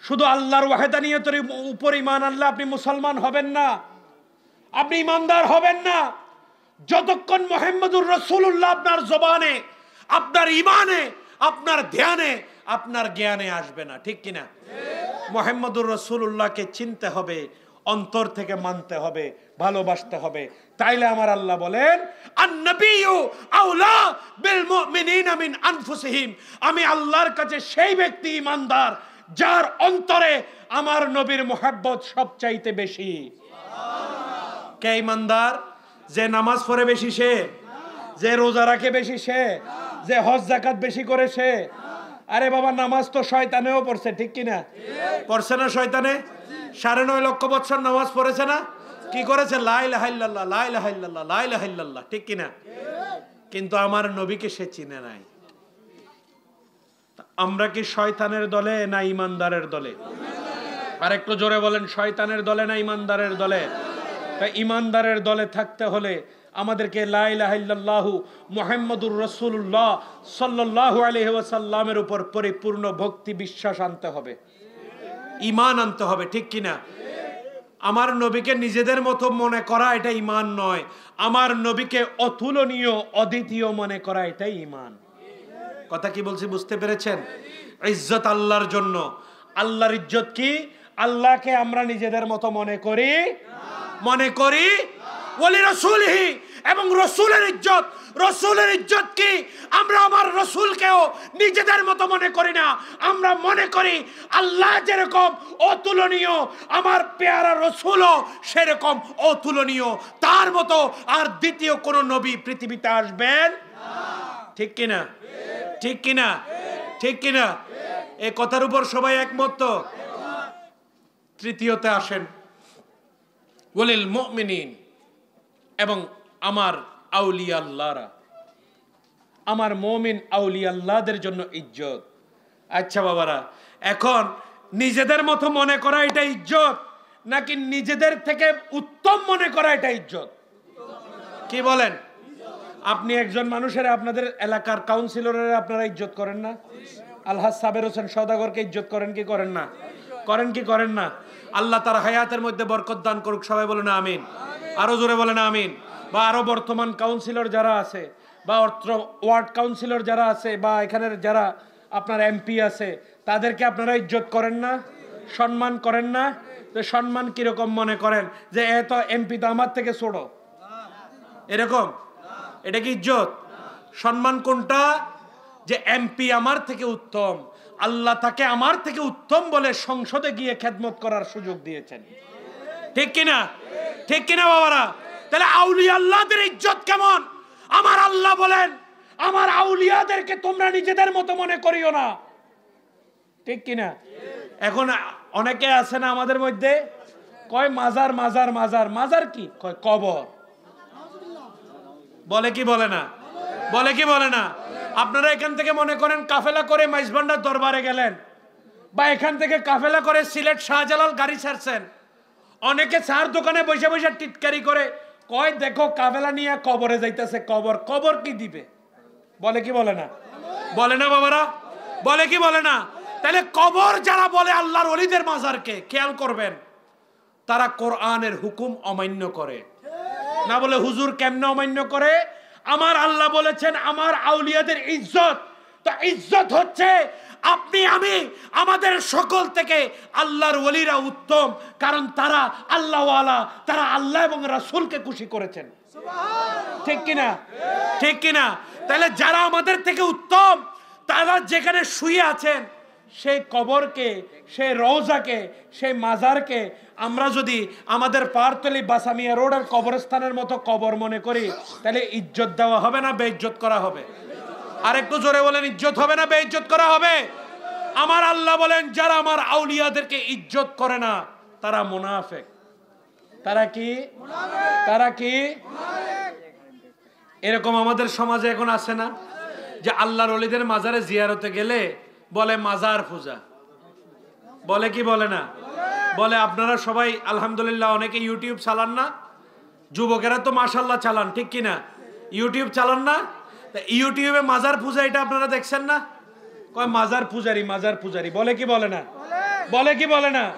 শুধু আল্লাহর ওয়াহেদানিয়তের উপর ইমান আনলে আপনি মুসলমান হবেন না। আপনি ইমানদার হবেন না। যতক্ষণ মোহাম্মদুর রসুল্লাহ আপনার জবানে, আপনার ইমানে আপনার ধ্যানে আপনার জ্ঞানে আসবে না, ঠিক কিনা? মোহাম্মদুর রসুল্লাহকে চিনতে হবে, অন্তর থেকে মানতে হবে, ভালোবাসতে হবে। তাইলে আমার আল্লাহ বলেন আমি আল্লাহর কাছে সেই ব্যক্তি ইমানদার, যার অন্তরে আমার নবীর মোহাব্বত সবচাইতে বেশি। কে ইমানদার? যে নামাজ পড়ে বেশি সে, যে রোজা রাখে বেশি সে, যে হজ জাকাত বেশি করে সে আরে বাবা, নামাজ তো শয়তানেও পড়ছে, ঠিক কিনা? পড়ছে না শয়তানে? সাড়ে নয় লক্ষ বছর নামাজ পড়েছে না? কি করেছে? লাইলা হাইল্লাল্লাহ লাইলা হাইল্লাল্লাহ লাইলা হাইল্লাল্লাহ ঠিক কিনা? কিন্তু আমার নবীকে সে চিনে নাই। আমরা কি শয়তানের দলে না ইমানদারের দলে? আর একটু জোরে বলেন, শয়তানের দলে না ইমানদারের দলে? তাই ইমানদারের দলে থাকতে হলে আমাদেরকে লাইলাহু মোহাম্মদুর রসুল্লাহ সাল্লাহু আলহি ওয়াসাল্লামের উপর পরিপূর্ণ ভক্তি বিশ্বাস আনতে হবে। ইমান আনতে হবে, ঠিক কিনা? আমার নবীকে নিজেদের মতো মনে করা এটা ইমান নয়। আমার নবীকে অতুলনীয়, অদ্বিতীয় মনে করা এটাই ইমান কথা কি বলছি বুঝতে পেরেছেন? ইজ্জত আল্লাহর জন্য। আল্লাহর ইজ্জত কি? আল্লাহকে আমরা নিজেদের মতো মনে করি? মনে করি? বলি রসুলহি। এবং রসুলের ইজ্জত। রসুলের ইজ্জত কি? আমরা আমার রসুলকেও নিজেদের মতো মনে করি না। আমরা মনে করি আল্লাহ যেরকম অতুলনীয়, আমার পেয়ারা রসুলও সেরকম অতুলনীয়। তার মতো আর দ্বিতীয় কোন নবী পৃথিবীতে আসবেন? ঠিক কিনা? ঠিক কিনা? ঠিক কিনা? এ কথার উপর সবাই একমত তো? তৃতীয়তে আসেন। ওলিল মুমিনিন এবং আমার আউলিয়া আল্লাহরা আমার মমিন আউলিয়া আল্লাহদের জন্য ইজ্জত। আচ্ছা বাবারা, এখন নিজেদের মতো মনে করা এটা ইজ্জত, নাকি নিজেদের থেকে উত্তম মনে করা এটা ইজ্জত? কি বলেন? আপনি একজন মানুষের, আপনাদের এলাকার কাউন্সিলরের আপনারা ইজ্জত করেন না? আলহাজ সাবের হোসেন সদাগরকে ইজ্জত করেন কি করেন না? করেন কি করেন না? আল্লাহ তার হায়াতের মধ্যে বরকত দান করুক, সবাই বলে না আমিন। আরও জোরে বলে না আমিন। বা আরও বর্তমান কাউন্সিলর যারা আছে, বা অত্র ওয়ার্ড কাউন্সিলর যারা আছে, বা এখানের যারা আপনার এমপি আছে, তাদেরকে আপনারা ইজ্জত করেন না? সম্মান করেন না? তো সম্মান কীরকম মনে করেন? যে এত এমপি তো আমার থেকে ছোড়ো এরকম? এটা কি ইজ্জত? সম্মান কোনটা? যে এমপি আমার থেকে উত্তম। আল্লাহ তাকে আমার থেকে উত্তম বলে সংসদে গিয়ে খেদমত করার সুযোগ দিয়েছেন। ঠিক কিনা? ঠিক কিনা বাবারা? তাহলে আউলিয়া আল্লাহদের ইজ্জত কেমন? আমার আল্লাহ বলেন, আমার আউলিয়াদেরকে তোমরা নিজেদের মতো মনে করিও না। ঠিক কিনা? এখন অনেকে আছে না আমাদের মধ্যে? কয় মাজার মাজার মাজার। মাজার কি? কয় কবর। বলে কি বলে না? বলে কি বলে না? আপনারা এখান থেকে মনে করেন কাফেলা করে মাইজভান্ডার দরবারে গেলেন। বা এখান থেকে কাফেলা করে সিলেট শাহজালাল গাড়ি ছাড়ছেন। অনেকে চার দোকানে বসে বসে টিটকারি করে কয়, দেখো কাবেলা নিয়ে কবরে যাইতেছে কবর। কবর কি দিবে? বলে কি বলে না? বলে না বাবারা? বলে কি বলে না? তাহলে কবর যারা বলে আল্লাহর অলিদের মাজারকে, খেয়াল করবেন, তারা কোরআনের হুকুম অমান্য করে। না বলে হুজুর কেমনে অমান্য করে? আমার আল্লাহ বলেছেন, আমার আউলিয়াদের ইজ্জত। তো ইজ্জত হচ্ছে আপনি আমি আমাদের সকল থেকে আল্লাহর ওলিরা উত্তম কারণ তারা আল্লাহওয়ালা তারা আল্লাহ এবং রাসুলকে খুশি করেছেন। ঠিক কিনা? ঠিক কিনা? তাহলে যারা আমাদের থেকে উত্তম তারা যেখানে শুয়ে আছেন সেই কবরকে সেই রওজাকে সেই মাজারকে আমরা যদি আমাদের পারতলি বাসামিয়া রোডের কবরস্থানের মতো কবর মনে করি তাহলে ইজ্জত দেওয়া হবে না বেইজ্জত করা হবে? আর একটু জোরে বলেন, ইজ্জত হবে না? বেইজ্জত করা হবে? আমার আল্লাহ বলেন, যারা আমার আউলিয়াদেরকে ইজ্জত করে না, তারা মুনাফেক। তারা কি? তারা কি? এরকম আমাদের সমাজে এখন আছে না? যে আল্লাহর অলিদের মাজারে জিয়ারতে গেলে বলে মাজার পূজা। বলে কি বলে না? বলে, আপনারা সবাই আলহামদুলিল্লাহ অনেকে ইউটিউব চালান না? যুবকেরা তো মাসাল্লাহ চালান, ঠিক কিনা? ইউটিউব চালান না? ইউটিউবে মাজার পূজা এটা আপনারা দেখছেন না? কয় মাজার পূজারি মাজার পূজারি? বলে কি বলে না? বলে। কি বলে না?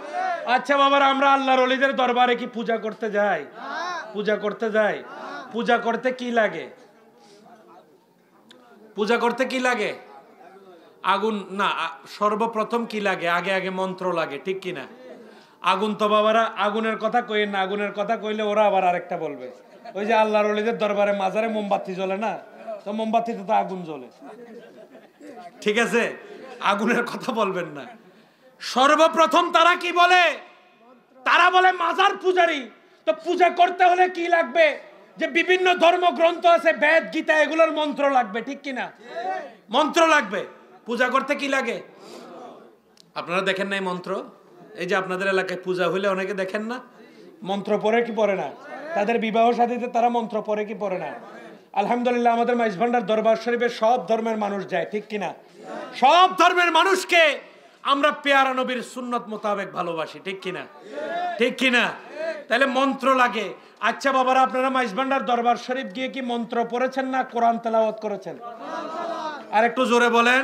আচ্ছা বাবার আমরা আল্লাহর অলিদের দরবারে কি পূজা করতে যাই? পূজা করতে যাই? পূজা করতে কি লাগে? পূজা করতে কি লাগে? আগুন না সর্বপ্রথম কি লাগে? আগে আগে মন্ত্র লাগে ঠিক কি না? আগুন তো বাবারা আগুনের কথা কই না আগুনের কথা কইলে ওরা আবার আরেকটা বলবে। ওই যে আল্লাহর অলিদের দরবারে মাজারে মোমবাতি জ্বলে না? তো মোমবাতিতে তো আগুন জ্বলে। ঠিক আছে? আগুনের কথা বলবেন না। সর্বপ্রথম তারা কি বলে? তারা বলে মাজার পূজারি। তো পূজা করতে হলে কি লাগবে? যে বিভিন্ন ধর্মগ্রন্থ আছে, বেদ, গীতা, এগুলোর মন্ত্র লাগবে, ঠিক কিনা? মন্ত্র লাগবে। পূজা করতে কি লাগে? আপনারা দেখেন নাই মন্ত্র? এই যে আপনাদের এলাকায় পূজা হইলে অনেকে দেখেন না? মন্ত্র পড়ে কি পড়ে না? তাদের বিবাহ সাথীতে তারা মন্ত্র পড়ে কি পড়ে না? আলহামদুলিল্লাহ, আমাদের মাইজভান্ডার দরবার শরীফে সব ধর্মের মানুষ যায়, ঠিক কিনা? সব ধর্মের মানুষকে আমরা পেয়ারা নবীর সুন্নত মোতাবেক ভালোবাসি, ঠিক কিনা? ঠিক কিনা? তাহলে মন্ত্র লাগে। আচ্ছা বাবারা, আপনারা মাইজভান্ডার দরবার শরীফ গিয়ে কি মন্ত্র পড়েছেন না কোরআন তেলাওয়াত করেছেন? আর একটু জোরে বলেন।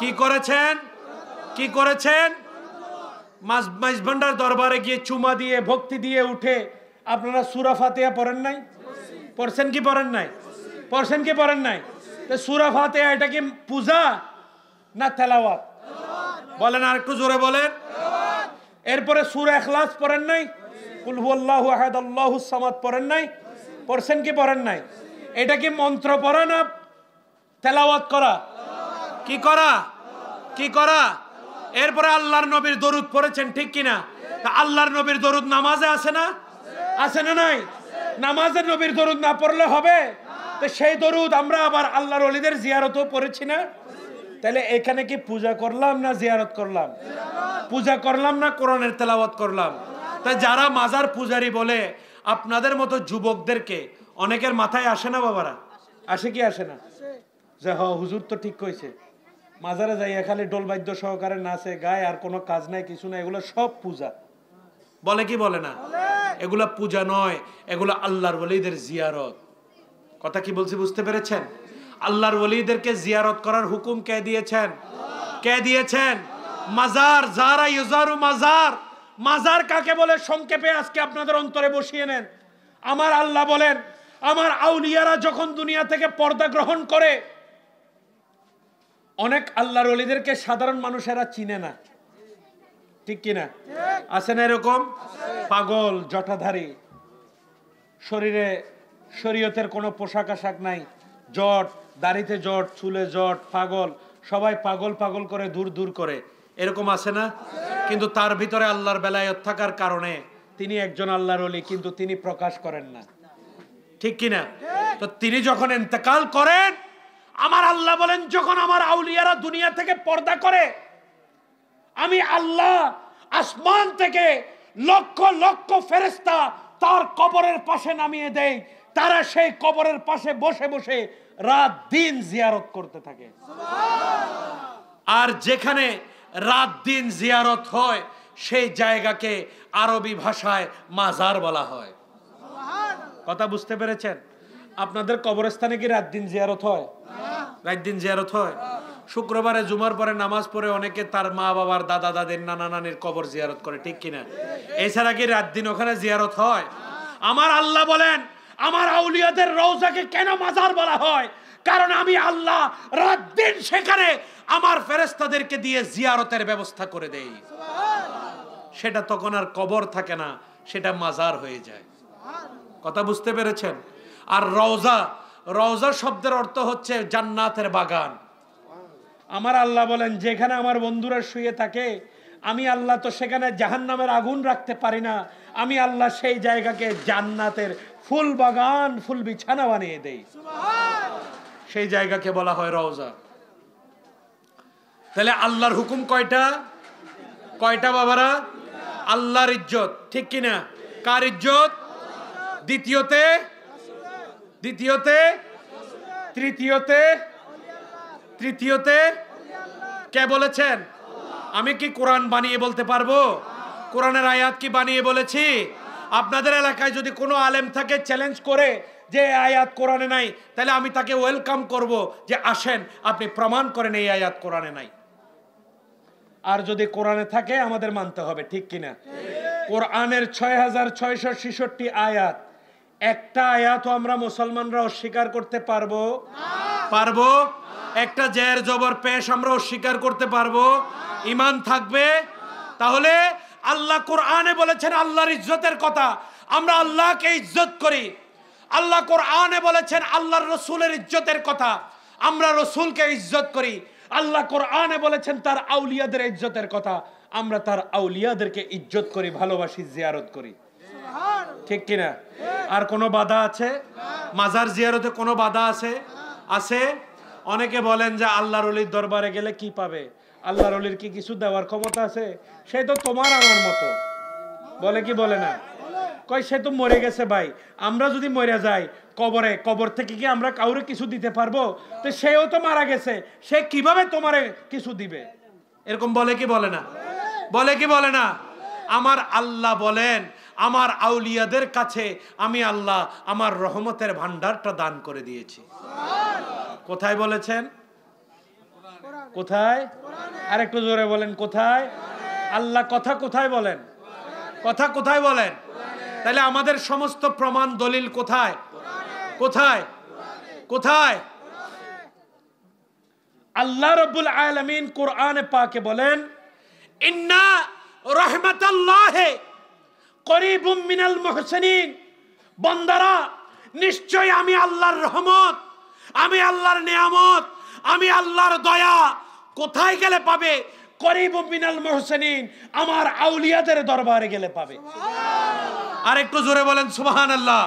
কি করেছেন? কি করেছেন? মাইজভান্ডার দরবারে গিয়ে চুমা দিয়ে, ভক্তি দিয়ে উঠে আপনারা সুরা ফাতিয়া পড়েন নাই? পড়ছেন কি পড়েন নাই? পড়ছেন কি পড়েন নাই? সুরা ফাতিয়া এটা কি পূজা না তেলাওয়াত? বলেন আর একটু জোরে বলেন। এরপরে সুরা এখলাস পড়েন নাই? কুল হুয়াল্লাহু আহাদ আল্লাহু সামাদ পড়েন নাই? পড়ছেন কি পড়েন নাই? এটা কি মন্ত্র পড়া না তেলাওয়াত করা? কি করা? কি করা? এরপরে আল্লাহর নবীর দরুদ পড়েছেন, ঠিক কিনা? আল্লাহর নবীর দরুদ নামাজে আছে না? আছে না নাই? নামাজের নবীর দরুদ না পড়লে হবে? তো সেই দরুদ আমরা আবার আল্লাহর অলিদের জিয়ারতও পড়েছি না? তাহলে এখানে কি পূজা করলাম না জিয়ারত করলাম? পূজা করলাম না কোরআনের তেলাওয়াত করলাম? তাই যারা মাজার পূজারি বলে, আপনাদের মতো যুবকদেরকে অনেকের মাথায় আসে না বাবারা? আসে কি আসে না? যে হ, হুজুর তো ঠিক কইছে। মাজারে যাইয়া খালি ডোল বাদ্য সহকারে নাচে, গায়ে, আর কোনো কাজ নাই, কিছু নাই, এগুলো সব পূজা। বলে কি বলে না? এগুলা পূজা নয় এগুলো আল্লাহর ওলিদের জিয়ারত। কথা কি বলছি বুঝতে পেরেছেন? আল্লাহর ওলিদেরকে জিয়ারত করার হুকুম কে দিয়েছেন? কে দিয়েছেন? মাজার যারা ইউজারু মাজার। মাজার কাকে বলে? সংক্ষেপে আজকে আপনাদের অন্তরে বসিয়ে নেন। আমার আল্লাহ বলেন আমার আউলিয়ারা যখন দুনিয়া থেকে পর্দা গ্রহণ করে অনেক আল্লাহর অলিদেরকে সাধারণ মানুষেরা চিনে না। ঠিক কিনা? আছে না এরকম? পাগল, জটাধারী। শরীরে শরীয়তের কোনো পোশাক আশাক নাই। জট, দাড়িতে জট, চুলে জট, পাগল। সবাই পাগল পাগল করে দূর দূর করে। এরকম আছে না? কিন্তু তার ভিতরে আল্লাহর বেলায়ত থাকার কারণে তিনি একজন আল্লাহর অলি কিন্তু তিনি প্রকাশ করেন না। ঠিক কিনা? তো তিনি যখন ইন্তেকাল করেন, আমার আল্লাহ বলেন, যখন আমার আউলিয়ারা দুনিয়া থেকে পর্দা করে আমি আল্লাহ আসমান থেকে লক্ষ লক্ষ ফেরেস্তা তার কবরের পাশে নামিয়ে দেয় তারা সেই কবরের পাশে বসে বসে রাত দিন জিয়ারত করতে থাকে। আর যেখানে রাত দিন জিয়ারত হয় সেই জায়গাকে আরবি ভাষায় মাজার বলা হয়। কথা বুঝতে পেরেছেন? আপনাদের কবরস্থানে কি রাত দিন জিয়ারত হয়? রাত দিন জিয়ারত হয়? শুক্রবারে জুমার পরে নামাজ পড়ে অনেকে তার মা বাবার দাদা দাদির নানা নানির কবর জিয়ারত করে, ঠিক কিনা? এছাড়া কি রাত দিন ওখানে জিয়ারত হয়? আমার আল্লাহ বলেন, আমার আউলিয়াদের রওজাকে কেন মাজার বলা হয়? কারণ আমি আল্লাহ রাত দিন সেখানে আমার ফেরেস্তাদেরকে দিয়ে জিয়ারতের ব্যবস্থা করে দেই। সেটা তখন আর কবর থাকে না, সেটা মাজার হয়ে যায়। কথা বুঝতে পেরেছেন? আর রওজা রওজা শব্দের অর্থ হচ্ছে জান্নাতের বাগান। আমার আল্লাহ বলেন যেখানে আমার বন্ধুরা শুয়ে থাকে আমি আল্লাহ তো সেখানে জাহান নামের আগুন রাখতে পারি না। আমি আল্লাহ সেই জায়গাকে জান্নাতের ফুল বাগান ফুল বিছানা বানিয়ে দেই। সেই জায়গাকে বলা হয় রওজা। তাহলে আল্লাহর হুকুম কয়টা? কয়টা বাবারা? আল্লাহর ইজ্জত ঠিক কিনা কার ইজ্জত? দ্বিতীয়তে? দ্বিতীয়তে? তৃতীয়তে? তৃতীয়তে কে বলেছেন? আমি কি কোরআন বানিয়ে বলতে পারব? কোরআনের আয়াত কি বানিয়ে বলেছি? আপনাদের এলাকায় যদি কোনো আলেম থাকে চ্যালেঞ্জ করে যে আয়াত কোরআনে নাই, তাহলে আমি তাকে ওয়েলকাম করব যে আসেন, আপনি প্রমাণ করেন এই আয়াত কোরআনে নাই। আর যদি কোরআনে থাকে, আমাদের মানতে হবে, ঠিক কিনা? কোরআনের ছয় হাজার ছয়শো ছেষট্টি আয়াত, একটা আয়াতও আমরা মুসলমানরা অস্বীকার করতে পারব? পারব? একটা জের জবর পেশ আমরা অস্বীকার করতে পারব। ইমান থাকবে। তাহলে আল্লাহ কোরআনে বলেছেন আল্লাহর ইজ্জতের কথা। আমরা আল্লাহকে ইজ্জত করি। আল্লাহ কোরআনে বলেছেন আল্লাহর রসুলের ইজ্জতের কথা। আমরা রসুলকে ইজ্জত করি। আল্লাহ কোরআনে বলেছেন তার আউলিয়াদের ইজ্জতের কথা। আমরা তার আউলিয়াদেরকে ইজ্জত করি ভালোবাসি জিয়ারত করি। ঠিক কিনা? আর কোনো বাধা আছে? মাজার জিয়ারতে কোনো বাধা আছে? আছে? অনেকে বলেন যে আল্লাহর অলির দরবারে গেলে কি পাবে? আল্লাহর অলির কি কিছু দেওয়ার ক্ষমতা আছে? সে তো তোমার আমার মতো। বলে কি বলে না? কয়, সে তো মরে গেছে ভাই। আমরা যদি মরে যাই কবরে, কবর থেকে কি আমরা কাউরে কিছু দিতে পারব? তো সেও তো মারা গেছে। সে কীভাবে তোমারে কিছু দিবে? এরকম বলে কি বলে না? বলে কি বলে না? আমার আল্লাহ বলেন, আমার আউলিয়াদের কাছে আমি আল্লাহ আমার রহমতের ভান্ডারটা দান করে দিয়েছি। কোথায় বলেছেন? কোথায়? আর একটু জোরে বলেন কোথায়? আল্লাহ কথা কোথায় বলেন? কথা কোথায় বলেন? তাহলে আমাদের সমস্ত প্রমাণ দলিল কোথায়? কোথায়? কোথায়? আল্লাহ রব্বুল আলামিন কোরআনে পাকে বলেন ইন্না রহমাতাল্লাহে করিবুম মিনাল মুহসিনিন। বন্দারা নিশ্চয় আমি আল্লাহর রহমত আমি আল্লাহর নিয়ামত আমি আল্লাহর দয়া। কোথায় গেলে পাবে? করিবুম মিনাল মুহসিনিন আমার আউলিয়াদের দরবারে গেলে পাবে। আর একটু জোরে বলেন সুবহান আল্লাহ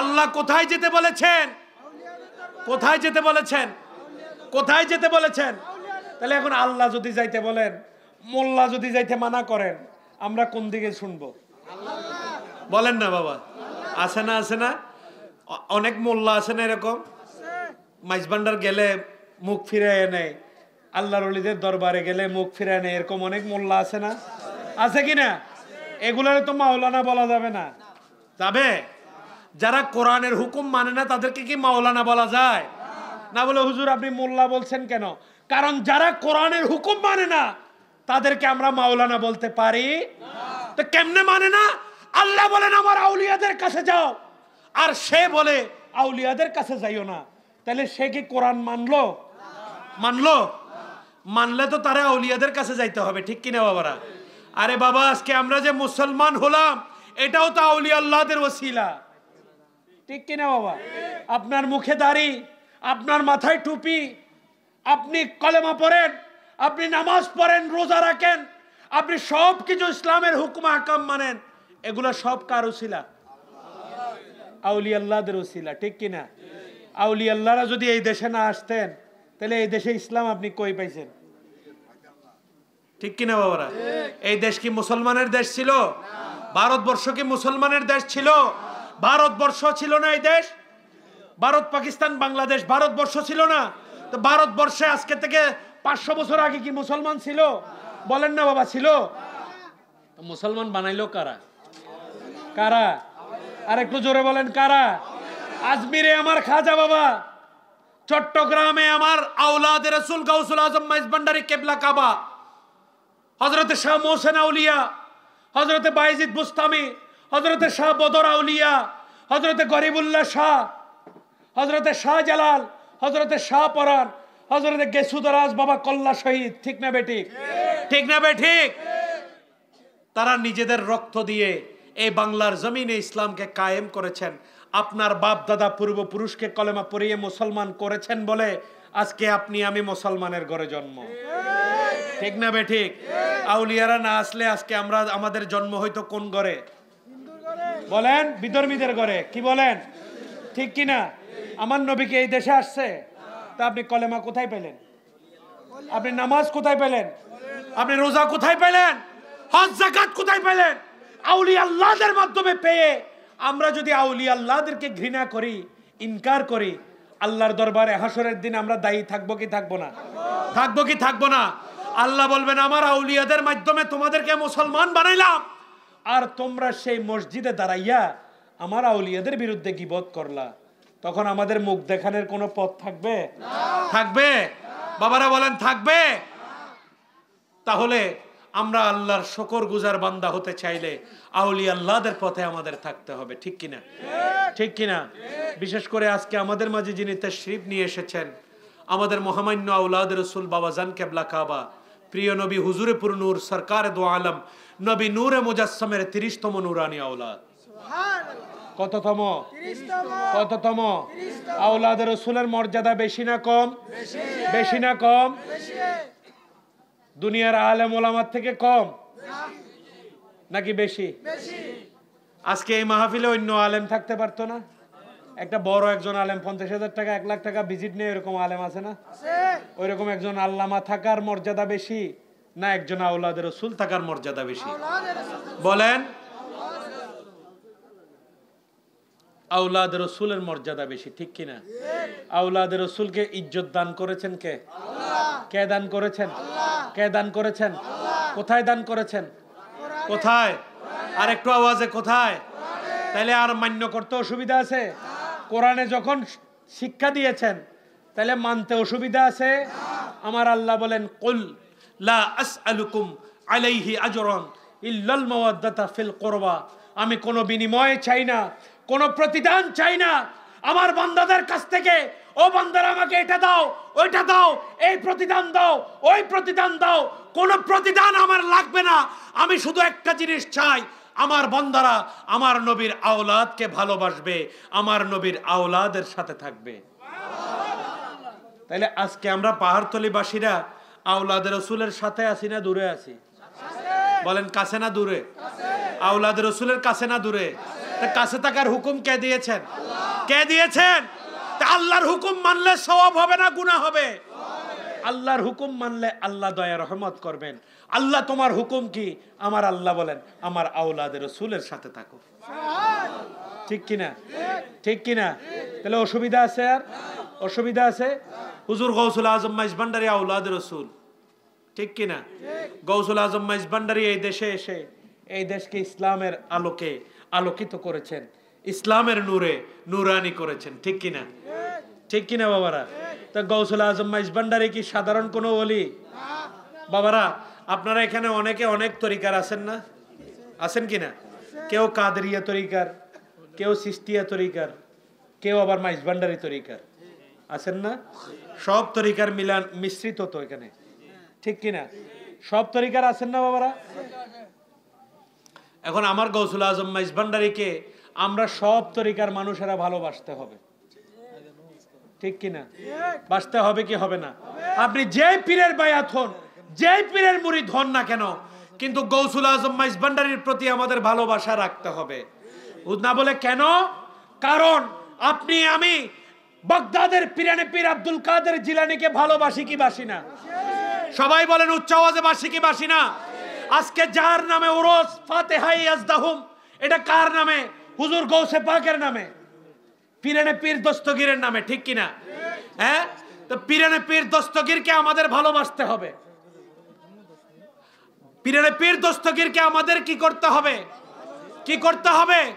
আল্লাহ কোথায় যেতে বলেছেন? কোথায় যেতে বলেছেন? কোথায় যেতে বলেছেন? তাহলে এখন আল্লাহ যদি যাইতে বলেন মোল্লা যদি যাইতে মানা করেন আমরা কোন দিকে শুনব? বলেন না বাবা। আছে না আছে না? অনেক মোল্লা আছে না এরকম? মাইজবান্ডার গেলে মুখ ফিরে নেয় আল্লাহর অলিদের দরবারে গেলে মুখ ফিরে নেয় এরকম অনেক মোল্লা আছে না? আছে কি না? এগুলোর তো মাওলানা বলা যাবে না। যাবে? যারা কোরআনের হুকুম মানে না, তাদেরকে কি মাওলানা বলা যায়? না বলে, হুজুর, আপনি মোল্লা বলছেন কেন? কারণ যারা কোরআনের হুকুম মানে না, তাদেরকে আমরা মাওলানা বলতে পারি। তো কেমনে মানে না? আল্লাহ বলেন, আমার আউলিয়াদের কাছে যাও। আর সে বলে, আউলিয়াদের কাছে যাইও না। তাহলে সে কি কোরআন মানলো? মানলো? মানলে তো তারা আউলিয়াদের কাছে যাইতে হবে, ঠিক কিনা বাবারা? আরে বাবা, আজকে আমরা যে মুসলমান হলাম, এটাও তো আউলিয়া আল্লাহদের ওসিলা। ঠিক কিনা বাবা? আপনার মুখে দাড়ি, আপনার মাথায় টুপি, আপনি কলেমা পড়েন, আপনি নামাজ পড়েন, রোজা রাখেন, আপনি সব কিছু ইসলামের হুকুম হাকাম মানেন, এগুলো সব কার উসিলা আউলি আল্লাহদের উসিলা ঠিক কিনা? আউলি আল্লাহরা যদি এই দেশে না আসতেন, তাহলে এই দেশে ইসলাম আপনি কই পাইছেন? ঠিক কিনা বাবারা? এই দেশ কি মুসলমানের দেশ ছিল? ভারতবর্ষ কি মুসলমানের দেশ ছিল? ভারতবর্ষ ছিল না এই দেশ? ভারত, পাকিস্তান, বাংলাদেশ ভারতবর্ষ ছিল না? তো ভারতবর্ষে আজকে থেকে পাঁচশো বছর আগে কি মুসলমান ছিল? বলেন না বাবা, ছিল। মুসলমান বানাইলো কারা? কারা? আর একটু জোরে বলেন, কারা? আজমিরে আমার খাজা বাবা, চট্টগ্রামে আমার আউলাদ রসুল গাউসুল আজম মাইজ ভান্ডারি কেবলা কাবা হজরতে শাহ মোহসেন আউলিয়া হজরতে বাইজিদ বুস্তামি হজরতে শাহ বদর আউলিয়া হজরতে গরিবুল্লাহ শাহ হজরতে শাহ জালাল হজরতে শাহ পরান হজরতে গেসুদরাজ বাবা কল্লা শহীদ। ঠিক না বেঠিক ঠিক? না বেঠিক তারা নিজেদের রক্ত দিয়ে এই বাংলার জমিনে ইসলামকে কায়েম করেছেন। আপনার বাপ দাদা পূর্বপুরুষকে কলেমা পড়িয়ে মুসলমান করেছেন বলে আজকে আপনি, আমি মুসলমানের ঘরে জন্ম। ঠিক না বে ঠিক? আউলিয়ারা না আসলে আজকে আমরা, আমাদের জন্ম হয়তো কোন ঘরে? বলেন, বিধর্মীদের ঘরে। কি বলেন? ঠিক কি না আমার নবীকে এই দেশে আসছে? তা আপনি কলেমা কোথায় পেলেন? আপনি নামাজ কোথায় পেলেন? আপনি রোজা কোথায় পেলেন? হজ, জাকাত কোথায় পেলেন? আউলি আল্লাহদের মাধ্যমে পেয়ে আমরা যদি আউলি আল্লাহদেরকে ঘৃণা করি ইনকার করি আল্লাহর দরবারে হাসরের দিন আমরা দায়ী থাকব কি থাকব না? থাকব কি থাকব না? আল্লাহ বলবেন আমার আউলিয়াদের মাধ্যমে তোমাদেরকে মুসলমান বানাইলাম। আর তোমরা সেই মসজিদে দাঁড়াইয়া আমার আউলিয়াদের বিরুদ্ধে গিবত করলা। তখন আমাদের মুখ দেখানোর কোনো পথ থাকবে? থাকবে? বাবারা বলেন থাকবে? তাহলে আমরা আল্লাহর শকর গুজার বান্দা হতে চাইলে আউলি আল্লাহদের পথে আমাদের থাকতে হবে ঠিক কিনা? ঠিক কিনা? বিশেষ করে আজকে আমাদের মাঝে যিনি তশরিফ নিয়ে এসেছেন আমাদের মহামান্য আউলাদ রসুল বাবা জান কেবলা কাবা প্রিয় নবী হুজুরে পুর নূর সরকার দো আলম নবী নূরে মুজাসমের তিরিশতম নুরানি আউলাদ। কততম? কততম? আউলাদ রসুলের মর্যাদা বেশি না কম? বেশি। না কম? দুনিয়ার আলেম ওলামার থেকে কম? নাকি বেশি? আজকে এই মাহফিলে অন্য আলেম থাকতে পারতো না? একটা বড় একজন আলেম পঞ্চাশ হাজার টাকা এক লাখ টাকা ভিজিট নিয়ে এরকম আলেম আছে না? ওই রকম একজন আল্লামা থাকার মর্যাদা বেশি না একজন আউলাদের রসুল থাকার মর্যাদা বেশি? বলেন। আউলাদ রসুলের মর্যাদা বেশি ঠিক কিনা? আউলাদ রসুলকে ইজ্জত দান করেছেন কে? কে দান করেছেন? কে দান করেছেন? কোথায় দান করেছেন? কোথায়? আর একটু আওয়াজে কোথায়? তাহলে আর মান্য করতে অসুবিধা আছে? কোরআনে যখন শিক্ষা দিয়েছেন তাহলে মানতে অসুবিধা আছে? আমার আল্লাহ বলেন কুল লা আসআলুকুম আলাইহি আজরান ইল্লাল মাওয়াদ্দাতা ফিল কুরবা। আমি কোনো বিনিময় চাই না। কোনো প্রতিদান চাই না। আমার বান্দাদের কাছ থেকে, ও বান্দারা, আমাকে এটা দাও, ওইটা দাও, এই প্রতিদান দাও, ওই প্রতিদান দাও। কোনো প্রতিদান আমার লাগবে না। আমি শুধু একটা জিনিস চাই, আমার বন্দারা আমার নবীর আওলাদকে ভালোবাসবে, আমার নবীর আওলাদের সাথে থাকবে। তাইলে আজকে আমরা পাহাড়তলিবাসীরা আওলাদের রসুলের সাথে আছি না দূরে আছি? বলেন, কাছে না দূরে? আওলাদের রসুলের কাছে না দূরে? কাছে থাকার হুকুম কে দিয়েছেন? কে দিয়েছেন? আল্লাহর হুকুম মানলে সওয়াব হবে না গুনাহ হবে? আল্লাহর হুকুম মানলে আল্লাহ দয়া রহমত করবেন। আল্লাহ তোমার হুকুম কি? আমার আল্লাহ বলেন, আমার আওলাদের রসুলের সাথে থাকো। ঠিক কিনা? ঠিক কিনা? তাহলে অসুবিধা আছে আর? অসুবিধা আছে? হুজুর গৌসুল আজম মাইজ ভান্ডারি আউলাদের রসুল। ঠিক কিনা? গৌসুল আজম মাইজ ভান্ডারি এই দেশে এসে, এই দেশকে ইসলামের আলোকে আলোকিত করেছেন। ইসলামের নূরে নুরানি করেছেন, ঠিক কিনা? ঠিক কিনা বাবারা? তা গৌসুল আজম মাইজ ভান্ডারি কি সাধারণ কোনো অলি বাবারা, আপনারা এখানে অনেকে অনেক তরিকার আছেন না? আছেন কিনা? কেউ কাদরিয়া তরিকার, কেউ সিস্তিয়া তরিকার, কেউ আবার মাইজ ভান্ডারি তরিকার। আছেন না? সব তরিকার মিলান, মিশ্রিত তো এখানে। ঠিক কিনা? সব তরিকার আছেন না বাবারা? এখন আমার গৌসুল আজম মাইজ ভান্ডারিকে আমরা সব তরিকার মানুষেরা ভালোবাসতে হবে। ঠিক কিনা বাঁচতে হবে কি হবে না? আপনি যে পীরের বায়াত হন যে পীরের মুড়ি ধন না কেন, কিন্তু গৌসুল আজম মাইজ ভান্ডারির প্রতি আমাদের ভালোবাসা রাখতে হবে। না বলে কেন? কারণ আপনি, আমি বাগদাদের পিরানে পীর আব্দুল কাদের জিলানিকে ভালোবাসি কি বাসি না? সবাই বলেন উচ্চ আওয়াজে বাসি কি বাসি না? আজকে যার নামে ওরস, ফাতেহাই আজদাহুম, এটা কার নামে? হুজুর গৌসে পাকের নামে। পিরানে পীর দস্তগীরের নামে, ঠিক কিনা? হ্যাঁ? তো পিরানে পীর দস্তগীরকে আমাদের ভালোবাসতে হবে। পিরানে পীর দস্তগীরকে আমাদের কি করতে হবে? কি করতে হবে?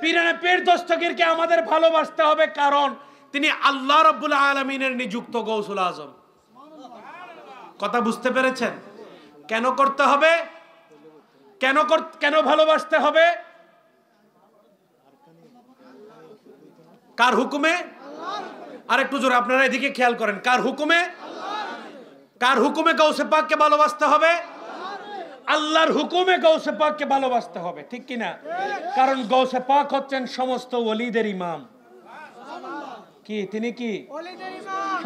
পিরানে পীর দস্তগীরকে আমাদের ভালোবাসতে হবে কারণ তিনি আল্লাহ রব্বুল আলমিনের নিযুক্ত গৌসুল আজম। কথা বুঝতে পেরেছেন? কেন করতে হবে? কেন কেন ভালোবাসতে হবে? কার হুকুমে? আর একটু জোরে আপনারা এদিকে খেয়াল করেন। কার হুকুমে? কার হুকুমে গৌসে পাককে ভালোবাসতে হবে? আল্লাহর হুকুমে গৌসে পাককে ভালোবাসতে হবে ঠিক কিনা কারণ গৌসে পাক হচ্ছেন সমস্ত ওলিদের ইমাম। কি তিনি কি?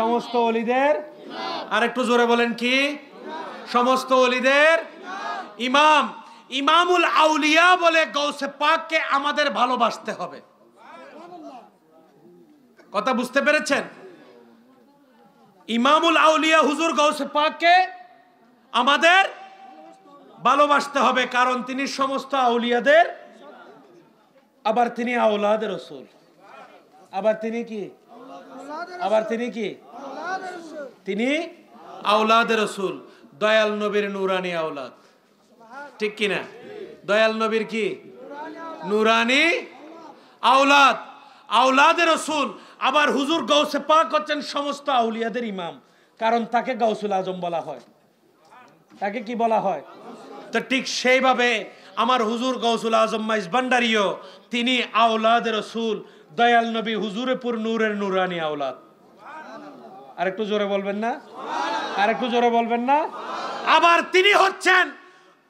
সমস্ত অলিদের আর একটু জোরে বলেন কি? সমস্ত অলিদের? ইমাম। ইমামুল আউলিয়া বলে গৌসে পাককে আমাদের ভালোবাসতে হবে। কথা বুঝতে পেরেছেন? ইমামুল আউলিয়া হুজুর গৌসে পাককে আমাদের ভালোবাসতে হবে, কারণ তিনি সমস্ত আউলিয়াদের, আবার তিনি আউলাদের রসুল। আবার তিনি কি? আবার তিনি কি? তিনি আউলাদের রসুল। দয়াল নবীর নুরানি আওলাদ। ঠিক কিনা? দয়াল নবীর কি? নুরানি আওলাদ। আওলাদের রসুল। আবার হুজুর গৌসে পাক হচ্ছেন সমস্ত আউলিয়াদের ইমাম। কারণ তাকে গৌসুল আজম বলা হয়। তাকে কি বলা হয়? তো ঠিক সেইভাবে আমার হুজুর গৌসুল আজম মাইজ ভান্ডারিও তিনি আওলাদের রসুল, দয়াল নবী হুজুরেপুর নূরের নুরানি আওলাদ। আর একটু জোরে বলবেন না? আর একটু জোরে বলবেন না? আবার তিনি হচ্ছেন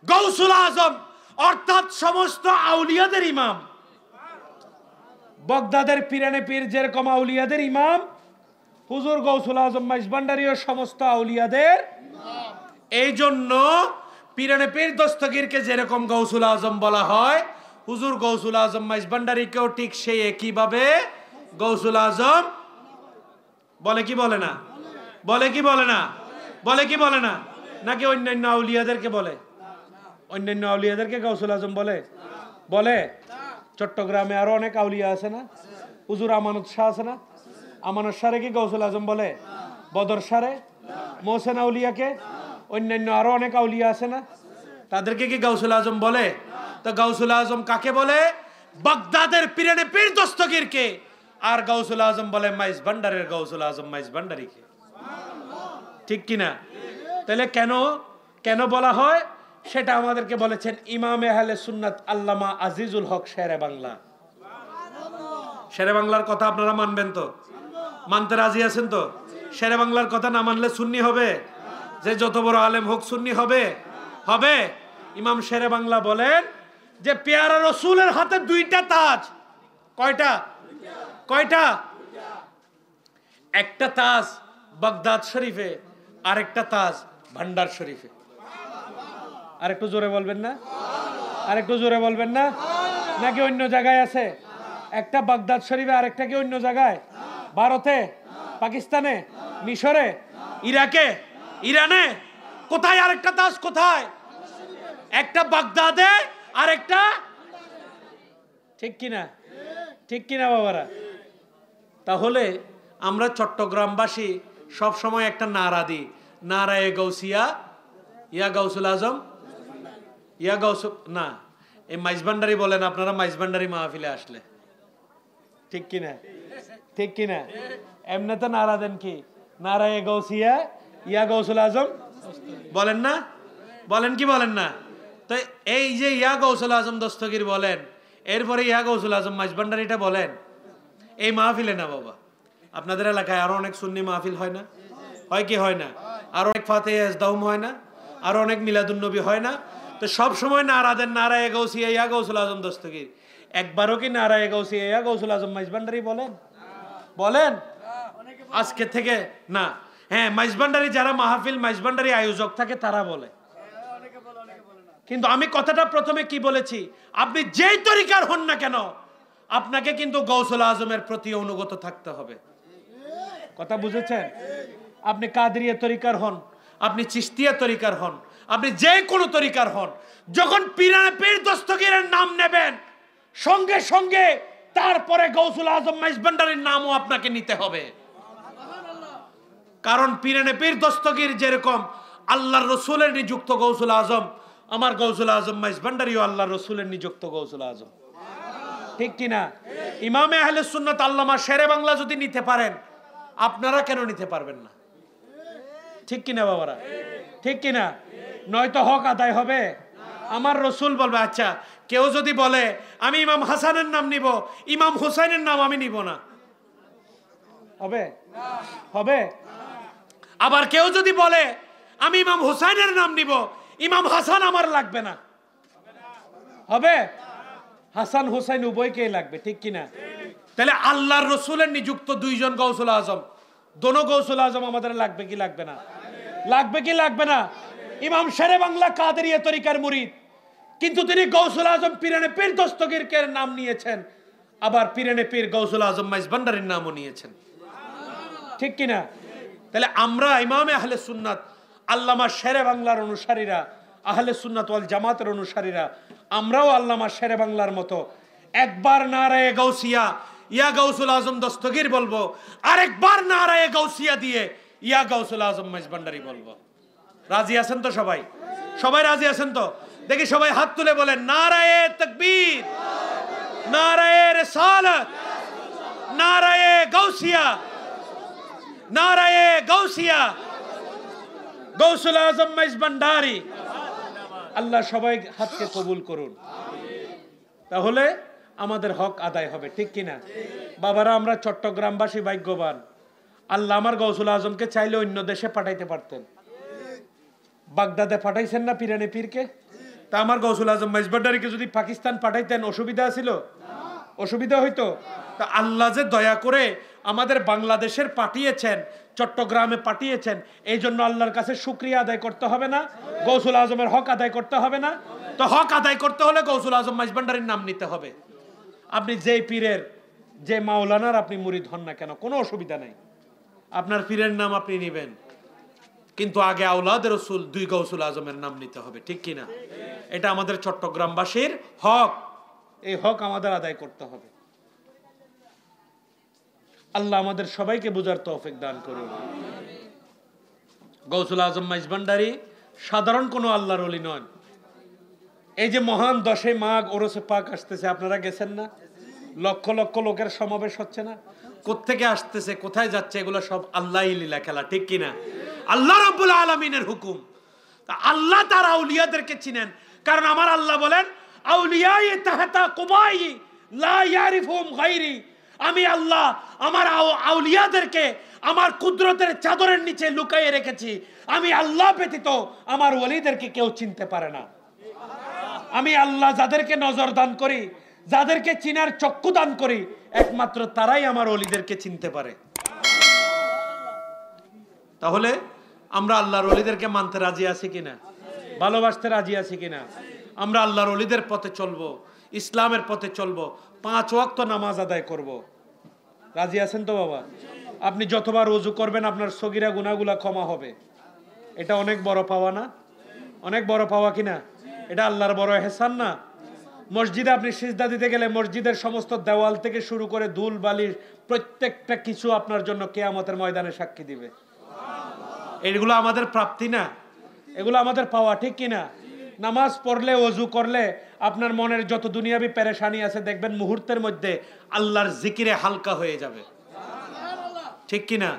গৌসুল আজম অর্থাৎ সমস্ত আউলিয়াদের ইমাম। বগদাদের পিরানে পীর যেরকম আউলিয়াদের ইমাম হুজুর গৌসুল আজম মাইজ ভান্ডারীয় সমস্ত আউলিয়াদের এই জন্য পিরানে পীর দস্তগীরকে যেরকম গৌসুল আজম বলা হয় হুজুর গৌসুল আজম মাইজ ভান্ডারিকেও ঠিক সেই একইভাবে গৌসুল আজম বলে কি বলে না? বলে কি বলে না? বলে কি বলে না? নাকি অন্যান্য আউলিয়াদেরকে বলে? অন্যান্য আউলিয়াদেরকে গৌসুল আজম বলে? বলে? চট্টগ্রামে আরও অনেক আউলিয়া আছে না? হুজুর আমানত শাহ আছে না? আমানত সারে কি গৌসুল আজম বলে? বদর সারে মোহসেন আউলিয়াকে? অন্যান্য আরও অনেক আউলিয়া আছে না? তাদেরকে কি গৌসুল আজম বলে? তো গৌসুল আজম কাকে বলে? বাগদাদের পিরানে পীর দস্তগীরকে আর গৌসুল আজম বলে মাইস ভান্ডারের গৌসুল আজম, মাইজ ভান্ডারিকে। ঠিক কিনা? তাহলে কেন কেন বলা হয়? সেটা আমাদেরকে বলেছেন ইমাম এহালে সুন্নাত আল্লামা আজিজুল হক শেরে বাংলা। শেরে বাংলার কথা আপনারা মানবেন তো? মানতে রাজি আছেন তো? শেরে বাংলার কথা না মানলে সুন্নি হবে? যে যত বড় আলেম হোক সুন্নি হবে? হবে? ইমাম শেরে বাংলা বলেন যে পেয়ারা রসুলের হাতে দুইটা তাজ। কয়টা? কয়টা? একটা তাজ বাগদাদ শরীফে আরেকটা তাজ ভান্ডার শরীফে। আরেকটু জোরে বলবেন না? আরেকটু জোরে বলবেন না? নাকি অন্য জায়গায় আছে? একটা বাগদাদ শরীফে, আরেকটা কি অন্য জায়গায়? ভারতে? পাকিস্তানে? মিশরে? ইরাকে? ইরানে? কোথায় আরেকটা তাজ? কোথায়? একটা বাগদাদে, আরেকটা ঠিক কিনা? ঠিক কিনা বাবারা? তাহলে আমরা চট্টগ্রামবাসী সব সময় একটা নারা দিই। নারায়ে গৌসিয়া ইয়া গৌসুল আজম, ইয়া গৌস না, এই মাইজবান্ডারি বলেন, আপনারা মাইজবান্ডারি মাহফিলে আসলে। ঠিক কিনা ঠিক কিনা এমনি তো নারা দেন কি? নারায়ে গৌসিয়া ইয়া গৌসুল আজম, বলেন না? বলেন কি বলেন না? তো এই যে ইয়া গৌসুল আজম দস্তগীর বলেন, এরপরে ইয়া গৌসুল আজম মাইজবান্ডারিটা বলেন, এই মাহফিলে না বাবা। আপনাদের এলাকায় আরও অনেক সুন্নি মাহফিল হয় না? হয় কি হয় না? আরও অনেক ফাতে দাউম হয় না? আরও অনেক মিলাদুন্নবী হয় না? তো সব সময় নারাদের নারায় গৌসিয়া ইয়া গৌসুল আজম দস্তগীর। একবারও কি নারায় গৌসিয়া ইয়া গৌসুল আজম মাইজবান্ডারি বলেন? বলেন? আজকে থেকে না। হ্যাঁ মাইজবান্ডারি যারা মাহফিল মাইজবান্ডারি আয়োজক থাকে, তারা বলে। কিন্তু আমি কথাটা প্রথমে কি বলেছি? আপনি যেই তরিকার হন না কেন, আপনাকে কিন্তু গৌসুল আজমের প্রতি অনুগত থাকতে হবে। কথা বুঝেছেন? আপনি কাদরিয়া তরিকার হন, আপনি চিস্তিয়া তরিকার হন, আপনি যে কোনো তরিকার হন, যখন পীর দস্তগীরের নাম নেবেন, সঙ্গে সঙ্গে তারপরে গৌসুল আজম মাইজবান্ডারের নামও আপনাকে নিতে হবে। কারণ পিরানে পীর দস্তগীর যেরকম আল্লাহর রসুলের নিযুক্ত গৌসুল আজম, আমার গৌসুল আজম মাইজবান্ডারিও আল্লাহর রসুলের নিযুক্ত গৌসুল আজম। ঠিক কিনা? ইমামে আহলে সুন্নত আল্লামা শেরে বাংলা যদি নিতে পারেন আপনারা কেন নিতে পারবেন না? ঠিক কিনা বাবারা? ঠিক কিনা? নয়তো হক আদায় হবে? আমার রসুল বলবে আচ্ছা কেউ যদি বলে, আমি ইমাম হাসানের নাম নিব, ইমাম হুসাইনের নাম আমি নিব না। হবে? হবে? আবার কেউ যদি বলে, আমি ইমাম হুসাইনের নাম নিব, ইমাম হাসান আমার লাগবে না। হবে? হাসান হুসাইন উভয়কেই লাগবে, ঠিক কিনা? তাহলে আল্লাহর রসুলের নিযুক্ত দুইজন গৌসুল আজম। দোনো গৌসুল আজম আমাদের লাগবে কি লাগবে না? লাগবে কি লাগবে না? ইমাম শেরে বাংলা কাদেরিয়া তরিকার মুরিদ। কিন্তু তিনি গৌসুল আজম পিরানে পীর দস্তগীরকের নাম নিয়েছেন। আবার পিরানে পীর গৌসুল আজম মাইজ ভান্ডারির নামও নিয়েছেন। ঠিক কিনা? তাহলে আমরা ইমামে আহলে সুন্নাত, আল্লামা শেরে বাংলার অনুসারীরা, আহলে সুন্নাত ওয়াল জামাতের অনুসারীরা, আমরাও আল্লামা শেরে বাংলার মতো। একবার নারায়ে গৌসিয়া ইয়া গৌসুল আজম দস্তগীর বলব। আরেকবার নারায়ে গৌসিয়া দিয়ে ইয়া গৌসুল আজম মেজবান্ডারি বলব। রাজি আছেন তো সবাই? সবাই রাজি আছেন তো? দেখি সবাই হাত তুলে বলেন, নারায়ে তকবীর, নারায়ে রেসালত, নারায়ে গৌসিয়া নারায়ে গৌসিয়া গৌসুল আজম মেজবান্ডারি আল্লাহ সবাই হাতকে কবুল করুন। তাহলে আমাদের হক আদায় হবে, ঠিক কিনা? বাবারা, আমরা চট্টগ্রামবাসী ভাগ্যবান। আল্লাহ আমার গৌসুল আজমকে চাইলে অন্য দেশে পাঠাইতে পারতেন। বাগদাদে পাঠাইছেন না পিরানে পীরকে? তা আমার গৌসুল আজম মেজবাডারিকে যদি পাকিস্তান পাঠাইতেন, অসুবিধা ছিল? অসুবিধা হইতো? তা আল্লাহ যে দয়া করে আমাদের বাংলাদেশের পাঠিয়েছেন, চট্টগ্রামে পাঠিয়েছেন, এই জন্য আল্লাহর কাছে শুক্রিয়া আদায় করতে হবে না, গৌসুল আজমের হক আদায় করতে হবে না। তো হক আদায় করতে হলে গৌসুল আজম মাইজবান্ডারির নাম নিতে হবে। আপনি যেই পীরের যে মাওলানার আপনি মুরিদ ধন না কেন, কোনো অসুবিধা নাই। আপনার পীরের নাম আপনি নেবেন। কিন্তু আগে আউলাদ রসুল, দুই গৌসুল আজমের নাম নিতে হবে, ঠিক কিনা এটা আমাদের চট্টগ্রামবাসীর হক। এই হক আমাদের আদায় করতে হবে। আল্লাহ আমাদের সবাইকে বুঝার তৌফিক দান করুন। গৌসুল আজম মাইজবান্ডারি সাধারণ কোনো আল্লাহর অলি নয় এই যে মহান দশে মাঘ ওরসে পাক আসতেছে, আপনারা গেছেন না? লক্ষ লক্ষ লোকের সমাবেশ হচ্ছে না? কোত্থেকে আসতেছে, কোথায় যাচ্ছে, এগুলো সব আল্লাহ লীলা খেলা, ঠিক কিনা? আল্লাহ রব্বুল আলমিনের হুকুম। আল্লাহ তার আউলিয়াদেরকে চিনেন, কারণ আমার আল্লাহ বলেন আউলিয়াই তাহাতা কুমাই লা গায়রি। আমি আল্লাহ আমার আউলিয়াদেরকে আমার কুদরতের চাদরের নিচে লুকাইয়ে রেখেছি। আমি আল্লাহ ব্যতীত আমার ওলিদেরকে কেউ চিনতে পারে না। আমি আল্লাহ যাদেরকে নজর দান করি, যাদেরকে চিনার চক্ষু দান করি, একমাত্র তারাই আমার অলিদেরকে চিনতে পারে। তাহলে আমরা আল্লাহর অলিদেরকে মানতে রাজি আছি কিনা? ভালোবাসতে রাজি আছি কিনা? আমরা আল্লাহর অলিদের পথে চলবো, ইসলামের পথে চলবো, পাঁচ ওয়াক্ত নামাজ আদায় করব। রাজি আছেন তো বাবা? আপনি যতবার রুজু করবেন, আপনার সগিরা গুনাগুলা ক্ষমা হবে। এটা অনেক বড় পাওয়া না? অনেক বড় পাওয়া কিনা? এটা আল্লাহর বড় এহসান না? মসজিদে আপনি সিজদা দিতে গেলে মসজিদের সমস্ত দেওয়াল থেকে শুরু করে ধুল বালির প্রত্যেকটা কিছু আপনার জন্য কেয়ামতের ময়দানে সাক্ষী দিবে। এগুলো আমাদের প্রাপ্তি না। এগুলো আমাদের পাওয়া, ঠিক কিনা? নামাজ পড়লে, অজু করলে আপনার মনের যত দুনিয়াবি পেরেশানি আছে, দেখবেন মুহূর্তের মধ্যে আল্লাহর জিকিরে হালকা হয়ে যাবে। ঠিক কিনা?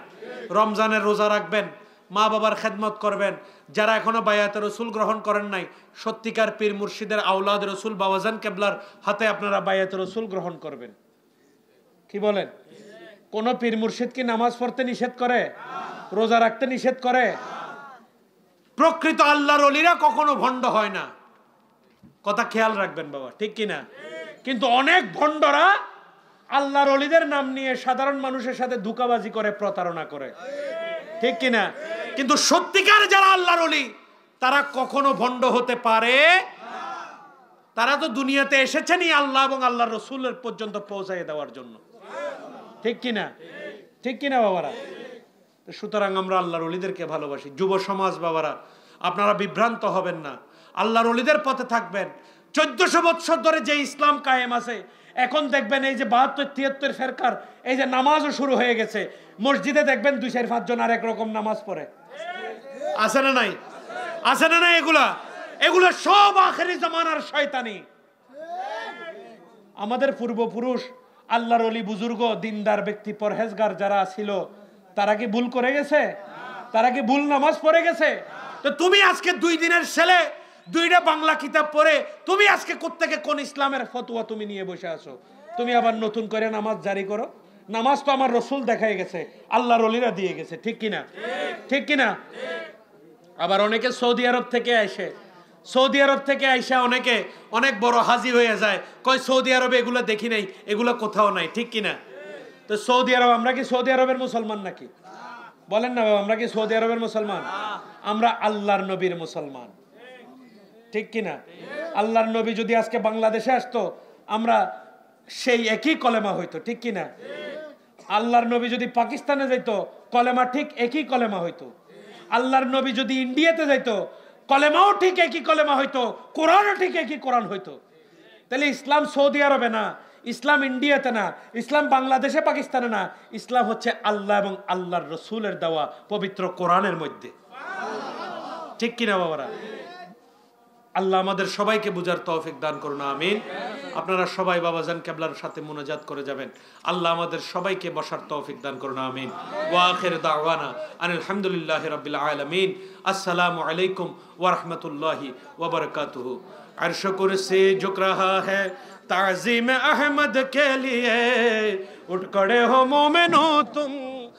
রমজানের রোজা রাখবেন মা বাবার খেদমত করবেন যারা এখনও বায়াতে রসুল গ্রহণ করেন নাই, সত্যিকার পীর মুর্শিদের আউলাদ রসুল বাবাজান কেবলার হাতে আপনারা বায়াতে রসুল গ্রহণ করবেন। কি বলেন? কোন পীর মুর্শিদ কি নামাজ পড়তে নিষেধ করে? রোজা রাখতে নিষেধ করে? প্রকৃত আল্লাহর অলিরা কখনো ভণ্ড হয় না। কথা খেয়াল রাখবেন বাবা, ঠিক কিনা? কিন্তু অনেক ভণ্ডরা আল্লাহর অলিদের নাম নিয়ে সাধারণ মানুষের সাথে ধুকাবাজি করে, প্রতারণা করে। ঠিক কিনা? কিন্তু সত্যিকার যারা আল্লাহর অলি তারা কখনো ভণ্ড হতে পারে তারা তো দুনিয়াতে এসেছেনই আল্লাহ এবং আল্লাহ রসুলের পর্যন্ত পৌঁছাই দেওয়ার জন্য। ঠিক কিনা? ঠিক কিনা বাবারা? সুতরাং আমরা আল্লাহর অলিদেরকে ভালোবাসি। যুব সমাজ বাবারা, আপনারা বিভ্রান্ত হবেন না। আল্লাহর অলিদের পথে থাকবেন। চোদ্দশো বৎসর ধরে যে ইসলাম কায়েম আছে এখন দেখবেন এই যে বাহাত্তর, তিয়াত্তর ফেরকার, এই যে নামাজও শুরু হয়ে গেছে। মসজিদে দেখবেন দুই, চার, পাঁচজন আর একরকম নামাজ পড়ে। আছে না নাই? আছে না নাই এগুলা? এগুলো সব আখেরি জামানার শয়তানি। আমাদের পূর্বপুরুষ, আল্লাহর অলি বুজুর্গ, দিনদার ব্যক্তি, পরহেজগার যারা ছিল, তারা কি ভুল করে গেছে? তারা কি ভুল নামাজ পড়ে গেছে? তো তুমি আজকে দুই দিনের ছেলে দুইটা বাংলা কিতাব পড়ে তুমি আজকে কোত্থেকে কোন ইসলামের ফতুয়া তুমি নিয়ে বসে আছো? তুমি আবার নতুন করে নামাজ জারি করো। নামাজ তো আমার রসুল দেখাই গেছে, আল্লাহর অলিরা দিয়ে গেছে, ঠিক কিনা? ঠিক কিনা? আবার অনেকে সৌদি আরব থেকে আসে। সৌদি আরব থেকে আইসা অনেকে অনেক বড় হাজি হয়ে যায়, কয়, সৌদি আরবে এগুলো দেখি নাই, এগুলো কোথাও নাই, ঠিক কিনা? তো সৌদি আরব, আমরা কি সৌদি আরবের মুসলমান নাকি? বলেন না বাবা, আমরা কি সৌদি আরবের মুসলমান? আমরা আল্লাহর নবীর মুসলমান। ঠিক কিনা? আল্লাহর নবী যদি আজকে বাংলাদেশে আসতো, আমরা সেই একই কলেমা হইতো, ঠিক কিনা? আল্লাহর নবী যদি পাকিস্তানে যাইতো, কলেমা ঠিক একই কলেমা হইতো। আল্লাহর নবী যদি ইন্ডিয়াতে যাইতো, কলেমাও ঠিক একই কলেমা হইতো, কোরআনও ঠিক একই কোরআন হইতো। তাহলে ইসলাম সৌদি আরবে না, ইসলাম ইন্ডিয়াতে না, ইসলাম বাংলাদেশে পাকিস্তানে না, ইসলাম হচ্ছে আল্লাহ এবং আল্লাহর রসুলের দেওয়া পবিত্র কোরআনের মধ্যে। ঠিক কিনা বাবারা? আল্লাহ আমাদের সবাইকে বুঝার তৌফিক দান করুন, আমিন। আপনারা সবাই বাবা জান কেবলার সাথে মোনাজাত করে যাবেন। আল্লাহ আমাদের সবাইকে বসার তৌফিক দান করুন, আমিন। ওয়া আখির দাওয়ানা আলহামদুলিল্লাহি রাব্বিল আলামিন। আসসালামু আলাইকুম ওয়া রাহমাতুল্লাহি ওয়া আর আরশ কুরসি ঝুক রাহা হ্যাঁ تعظیم আহমদ কে লিয়ে, উঠ کڑے হো মুমিনো تم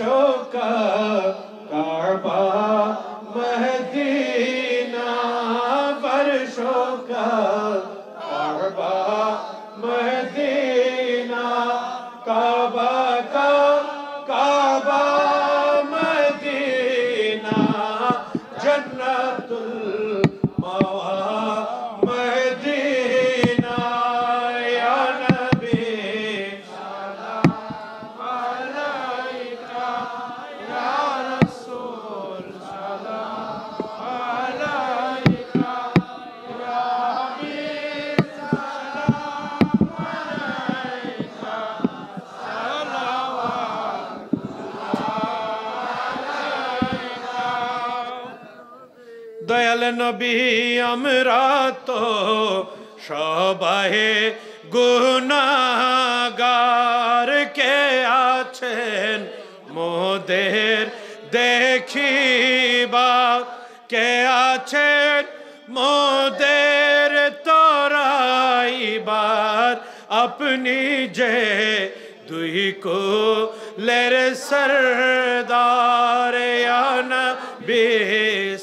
choca নবী, আমরা তো সবাই গুনাগার কে আছেন? মোদের দেখিবা কে আছেন? মোদের তোরাইবার আপনি যে দুই কুলের সরদার নবী।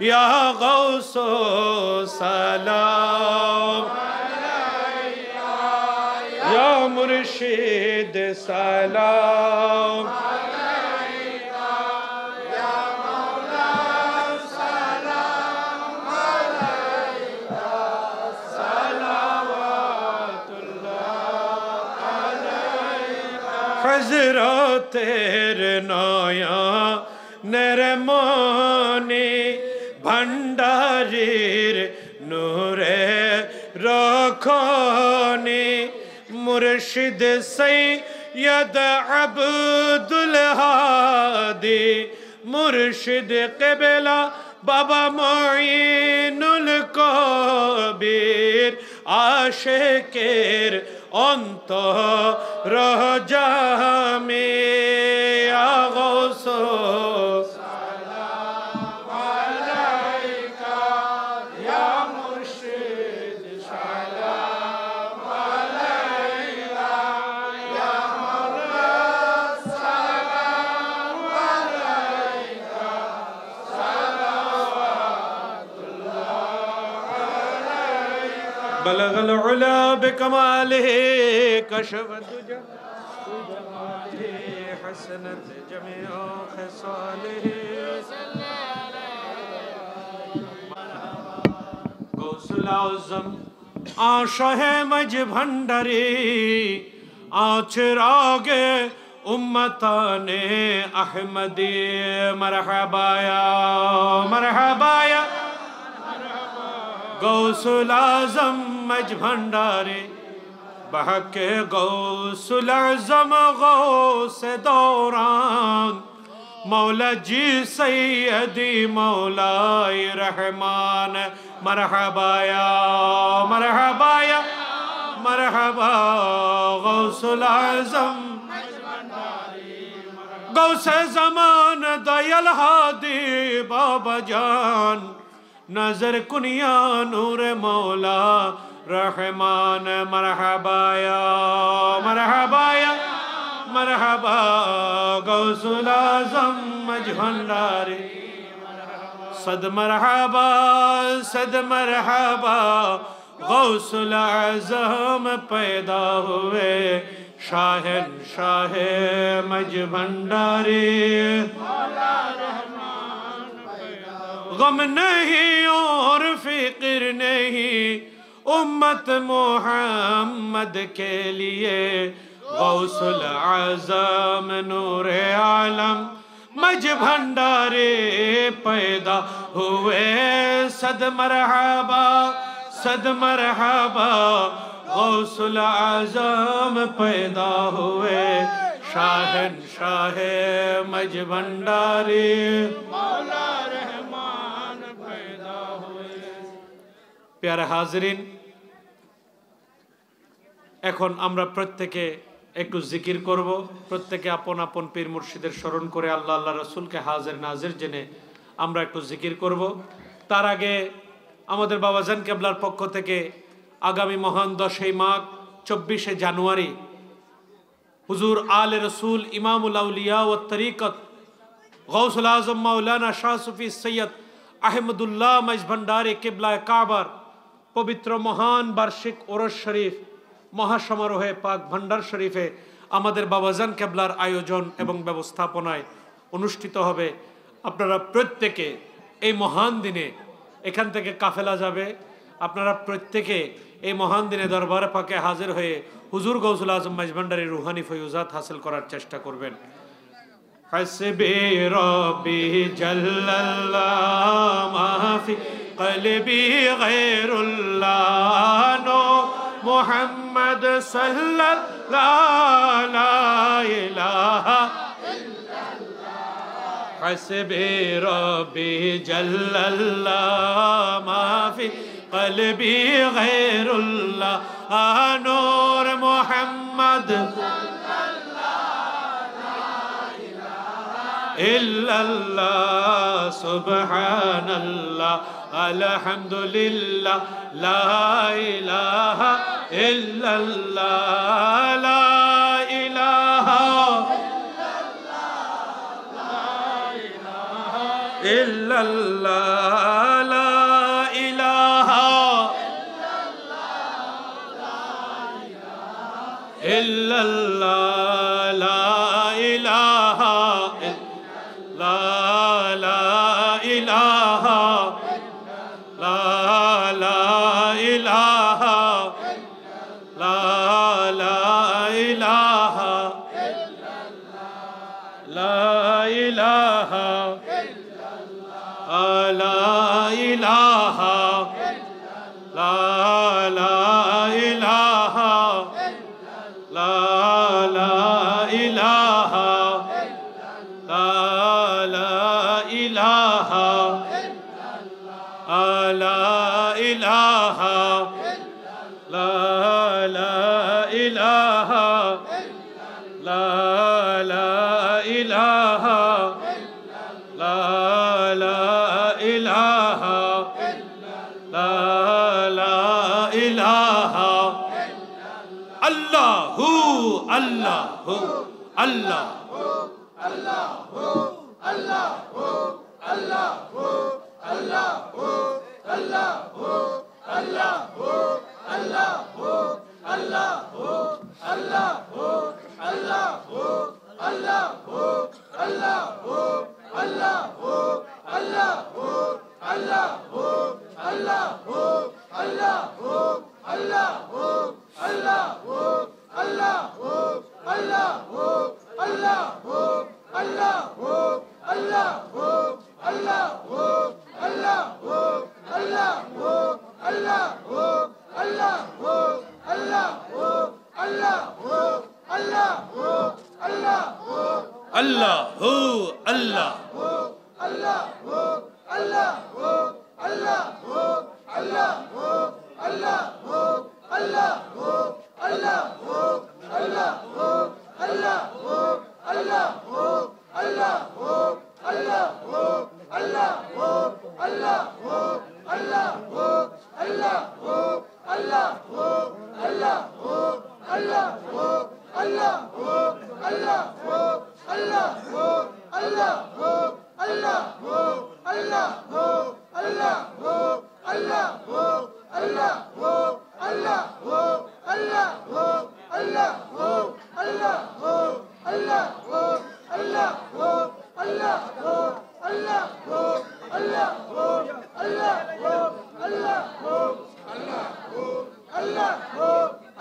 या गौसो सलाम या मुर्शिद सलाम Hazrat Ernoya Neremo রখনি মুর্শিদ সৈয়দ আব্দুল হাদি মুর্শিদ কেবেলা বাবা মঈনুল কবির আশেকের অন্ত রজামে कमाले कशव हसनत जमे खसाले गौसलाजम आशह मज भंडरी आचरागे उम्मता ने अहमदी। मरहबाया मरहबाया गौसलाजम मज भंडारे, बहके गौ आज़म गौ से दौरान। मौला जी सैदी मौलाई रहमान मरहबाया मरहबाया मरहबा गौसल आज़म गौ से जमान दयाल हादी बाबा जान, नज़र कुनिया नूर मौला रहमान मरहबाया मरहबाया मरहबा गौसुल आज़म मज भंडारी सद मरहबा सद मरहबा गौसुल पैदा हुए शाहन शाह मज भंडारी गम नहीं और फ़िक्र नहीं उम्मत मोहम्मद के लिए। गौसुल आज़म नूर आलम। मज भंडारे पैदा हुए। सद मरहबा सद मरहबा। गौसुल आज़म पैदा हुए। शाहन शाह मज भंडारे मौला रहमान এখন আমরা প্রত্যেকে একটু জিকির করব। প্রত্যেকে আপন আপন পীর মুর্শিদের স্মরণ করে আল্লাহ আল্লাহ রসুলকে হাজির নাজির জেনে আমরা একটু জিকির করব। তার আগে আমাদের বাবা বাবাজান কেবলার পক্ষ থেকে আগামী মহান দশই মাঘ, চব্বিশে জানুয়ারি, হুজুর আল রসুল ইমামুল আউলিয়া ও তরিকত গৌসুল আজম মাওলানা শাহ সুফি সৈয়দ আহমদুল্লাহ মজ ভণ্ডারে কেবলা কাবার পবিত্র মহান বার্ষিক ওরস শরীফ মহাসমারোহে পাক ভান্ডার শরীফে আমাদের বাবাজান কেবলার আয়োজন এবং ব্যবস্থাপনায় অনুষ্ঠিত হবে আপনারা প্রত্যেকে এই মহান দিনে এখান থেকে কাফেলা যাবে আপনারা প্রত্যেকে এই মহান দিনে দরবারে পাকে হাজির হয়ে হুজুর গৌসুল আজম মাইজভান্ডারের রুহানি ফয়ুজাত হাসিল করার চেষ্টা করবেন حسبي ربي جل الله ما في قلبي غير الله نور محمد صلى الله لا إله حسبي ربي جل الله. ما في قلبي غير الله. نور محمد. إلا الله. سبحان الله. الحمد لله لا إله إلا الله لا إله إلا الله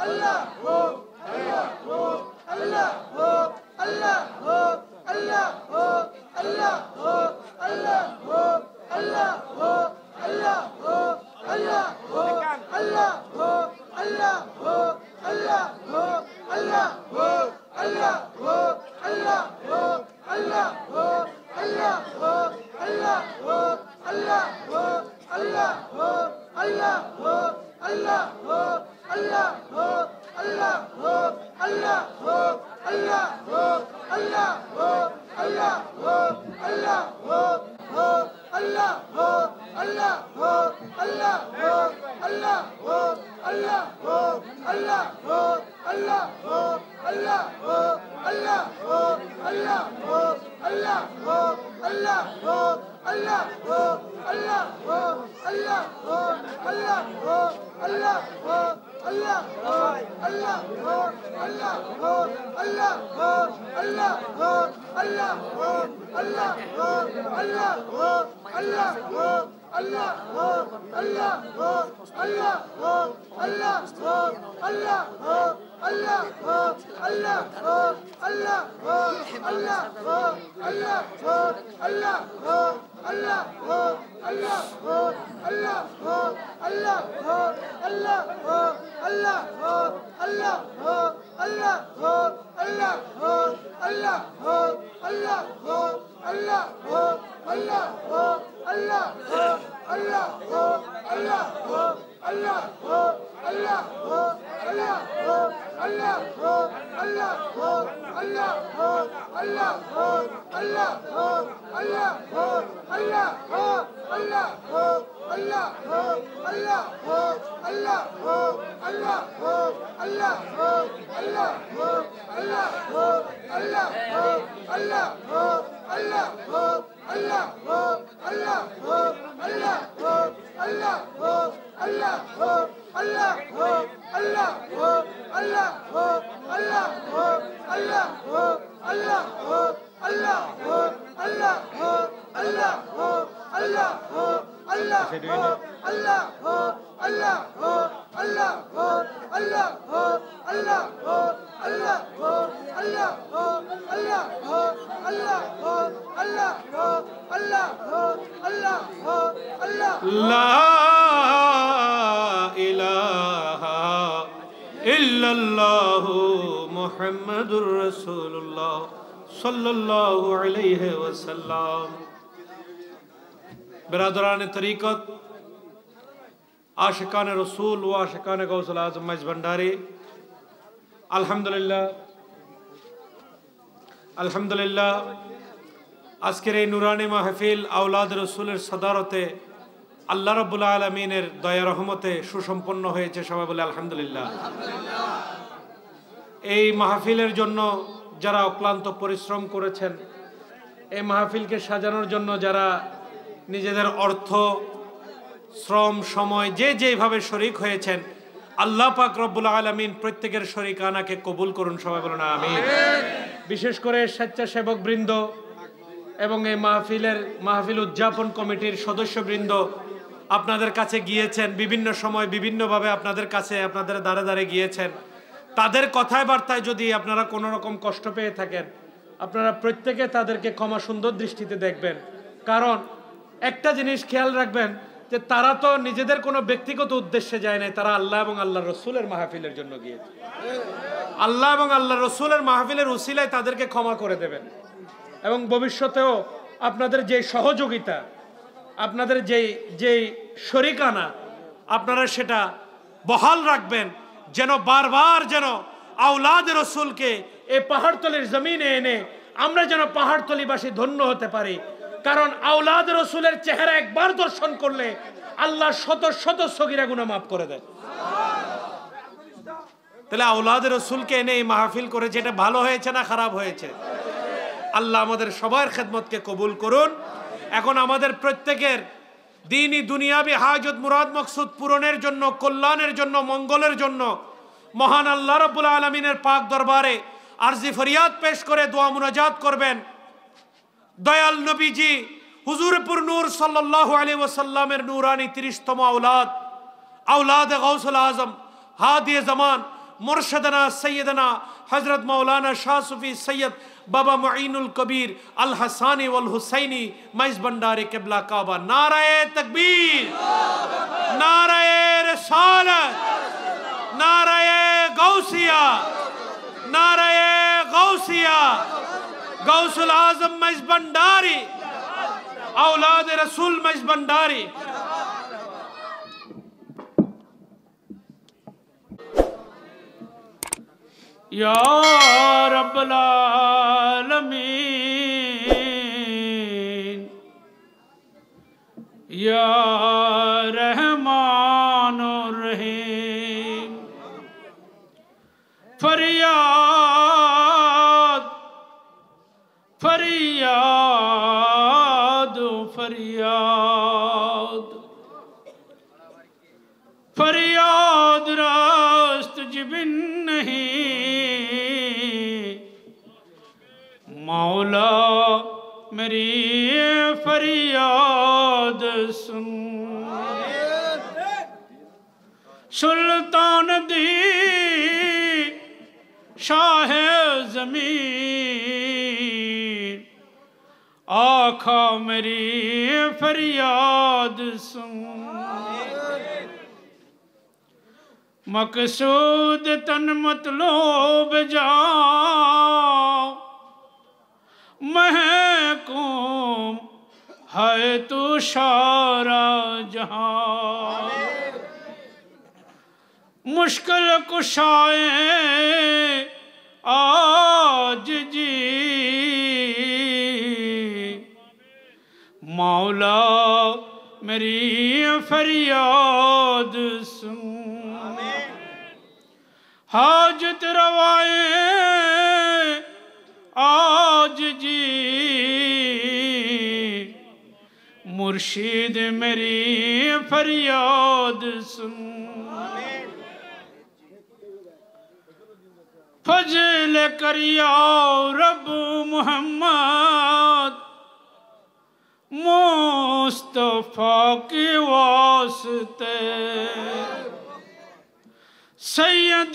是啊 बरदरान तरीक़त आशिकान रसूल व आशिकान गौसल आजम मज भंडारी আলহামদুলিল্লাহ আলহামদুলিল্লাহ আজকের এই নুরানি মাহফিল আউলাদ রসুলের সদারতে আল্লাহ রবুল্লা আলমিনের দয়া রহমতে সুসম্পন্ন হয়েছে সবাই বলে আলহামদুলিল্লাহ এই মাহফিলের জন্য যারা অক্লান্ত পরিশ্রম করেছেন, এই মাহফিলকে সাজানোর জন্য যারা নিজেদের অর্থ, শ্রম, সময়, যে যেভাবে শরিক হয়েছেন, আল্লাহ পাক রব্বুল আলমিন প্রত্যেকের শরিক আনাকে কবুল করুন, সবাই বলুন আমি বিশেষ করে স্বেচ্ছাসেবক বৃন্দ এবং এই মাহফিলের, মাহফিল উদযাপন কমিটির সদস্যবৃন্দ আপনাদের কাছে গিয়েছেন, বিভিন্ন সময় বিভিন্নভাবে আপনাদের কাছে, আপনাদের দাঁড়ে দাঁড়ে গিয়েছেন। তাদের কথায় বার্তায় যদি আপনারা কোনো রকম কষ্ট পেয়ে থাকেন, আপনারা প্রত্যেকে তাদেরকে ক্ষমা সুন্দর দৃষ্টিতে দেখবেন। কারণ একটা জিনিস খেয়াল রাখবেন, যে তারা তো নিজেদের কোনো ব্যক্তিগত উদ্দেশ্যে যায় নাই, তারা আল্লাহ এবং আল্লাহ রসুলের মাহফিলের জন্য গিয়েছে। আল্লাহ এবং আল্লাহ রসুলের মাহফিলের উসিলায় তাদেরকে ক্ষমা করে দেবেন। এবং ভবিষ্যতেও আপনাদের যে সহযোগিতা, আপনাদের যেই যেই শরিকানা, আপনারা সেটা বহাল রাখবেন, যেন বারবার যেন আউলাদ রসুলকে এই পাহাড়তলির জমিনে এনে আমরা যেন পাহাড়তলিবাসী ধন্য হতে পারি। কারণ আওলাদ রসুলের চেহারা একবার দর্শন করলে আল্লাহ শত শত সগিরা গুণা মাফ করে দেয় তাহলে আউলাদ রসুলকে এনে এই মাহফিল করে যেটা ভালো হয়েছে না খারাপ হয়েছে? আল্লাহ আমাদের সবার খেদমতকে কবুল করুন। এখন আমাদের প্রত্যেকের দিনই দুনিয়াবি হাজত মুরাদ মকসুদ পূরণের জন্য, কল্যাণের জন্য, মঙ্গলের জন্য মহান আল্লাহ রব্বুল আলমিনের পাক দরবারে আরজি ফরিয়াদ পেশ করে দোয়া মুনাজাত করবেন। দয়াল নবীজি হুজুরপুর নূর সাল্লাহ আলী ওসাল্লামের নূরানি তিরিশতম আউলাদ আউলাদ গৌসুল আজম হাদিয়ে জামান মুর্শদনা সৈয়দনা হজরত মৌলানা শাহ সুফি সৈয়দ বাবা মঈনুল কবির আল হাসানি ওয়াল হুসাইনি মাইজ ভন্ডারে কেবলা কাবা নারায়ে তকবীর নারায়ে রসালত নারায়ে গৌসিয়া নারায়ে গৌসিয়া गौसल आज़म मज भंडारी औलाद रसूल मज भंडारी। यार आलमीन या रहमान रहीम। फरियाद फरियाद। फरियाद रास्त जिबिन नहीं। मौला मेरी फरियाद सुन। सुल्तान दी शाह ज़मीन। आखा मेरी फरियाद सुन। मकसूद तन मतलोब जाओ। महकूम है तू सारा जहाँ। मुश्किल कुशाए आज जी मौला, मेरी फरियाद सुन। हाजत रवाए आज जी। मुर्शिद मेरी फरियाद सुन। फजल करिया रब मोहम्मद मुस्तफ़ा के वास्ते। सैयद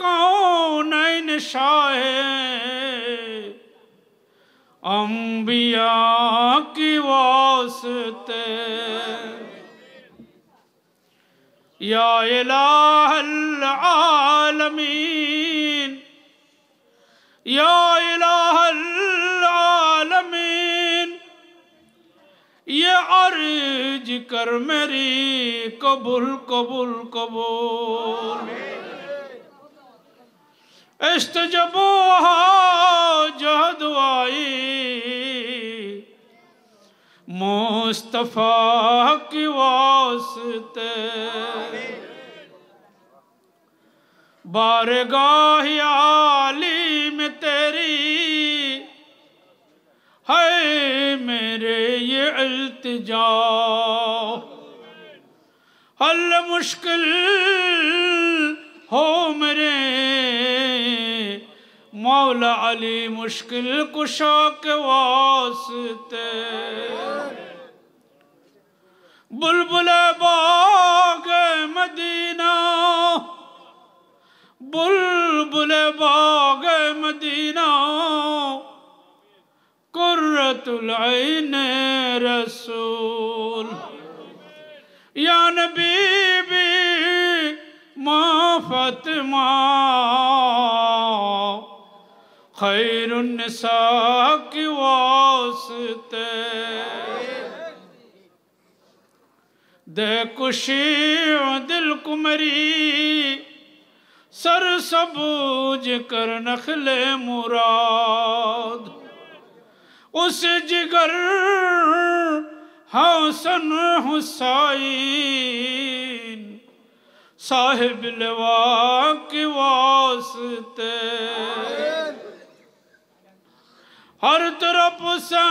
कौन शाह अम्बिया की वास्ते। या आलमीन या इलाहल ये अर्ज़ कर मेरी कबूल कबूल कबूल। इस्तजबो जहदवाई मुस्तफ़ा की वास्ते। बारगाह आली है मेरे ये अल्तजा हल मुश्किल हो मेरे। मौला अली मुश्किल कुशा के वास्ते। बुलबुल बाग मदीना العين رسول. يا نبيبي ما فاطمة. خير النساء واسطة. واسطے دے دل کمری. سر سبوج کر نخل مراد. उस जिगर हसन हुसैन साहिब लवा के वास्ते। हर तरफ़ से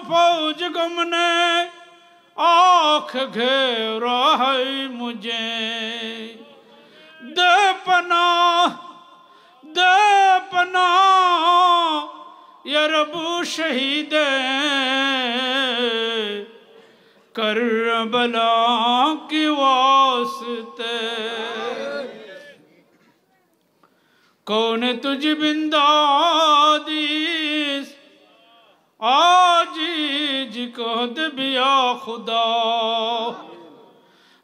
फौज गमने, आँख घेरा है मुझे। दे पना दे पना रबू शहीद करबला की वास्ते। कौन तुझ बिंदादीस? आजीज कहद बिया खुदा।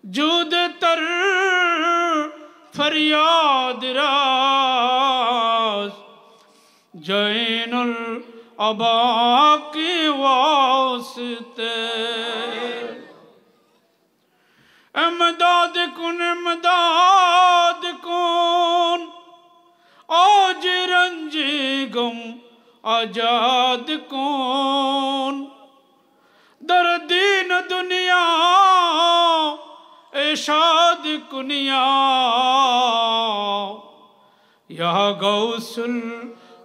जुद तर फरियाद राज जैनुल अबा की वास्ते। इमदाद कुन इमदाद कौन आज रंजी गम आज़ाद कौन। दर्दीन दुनिया एशाद कुनिया। यह गौसुल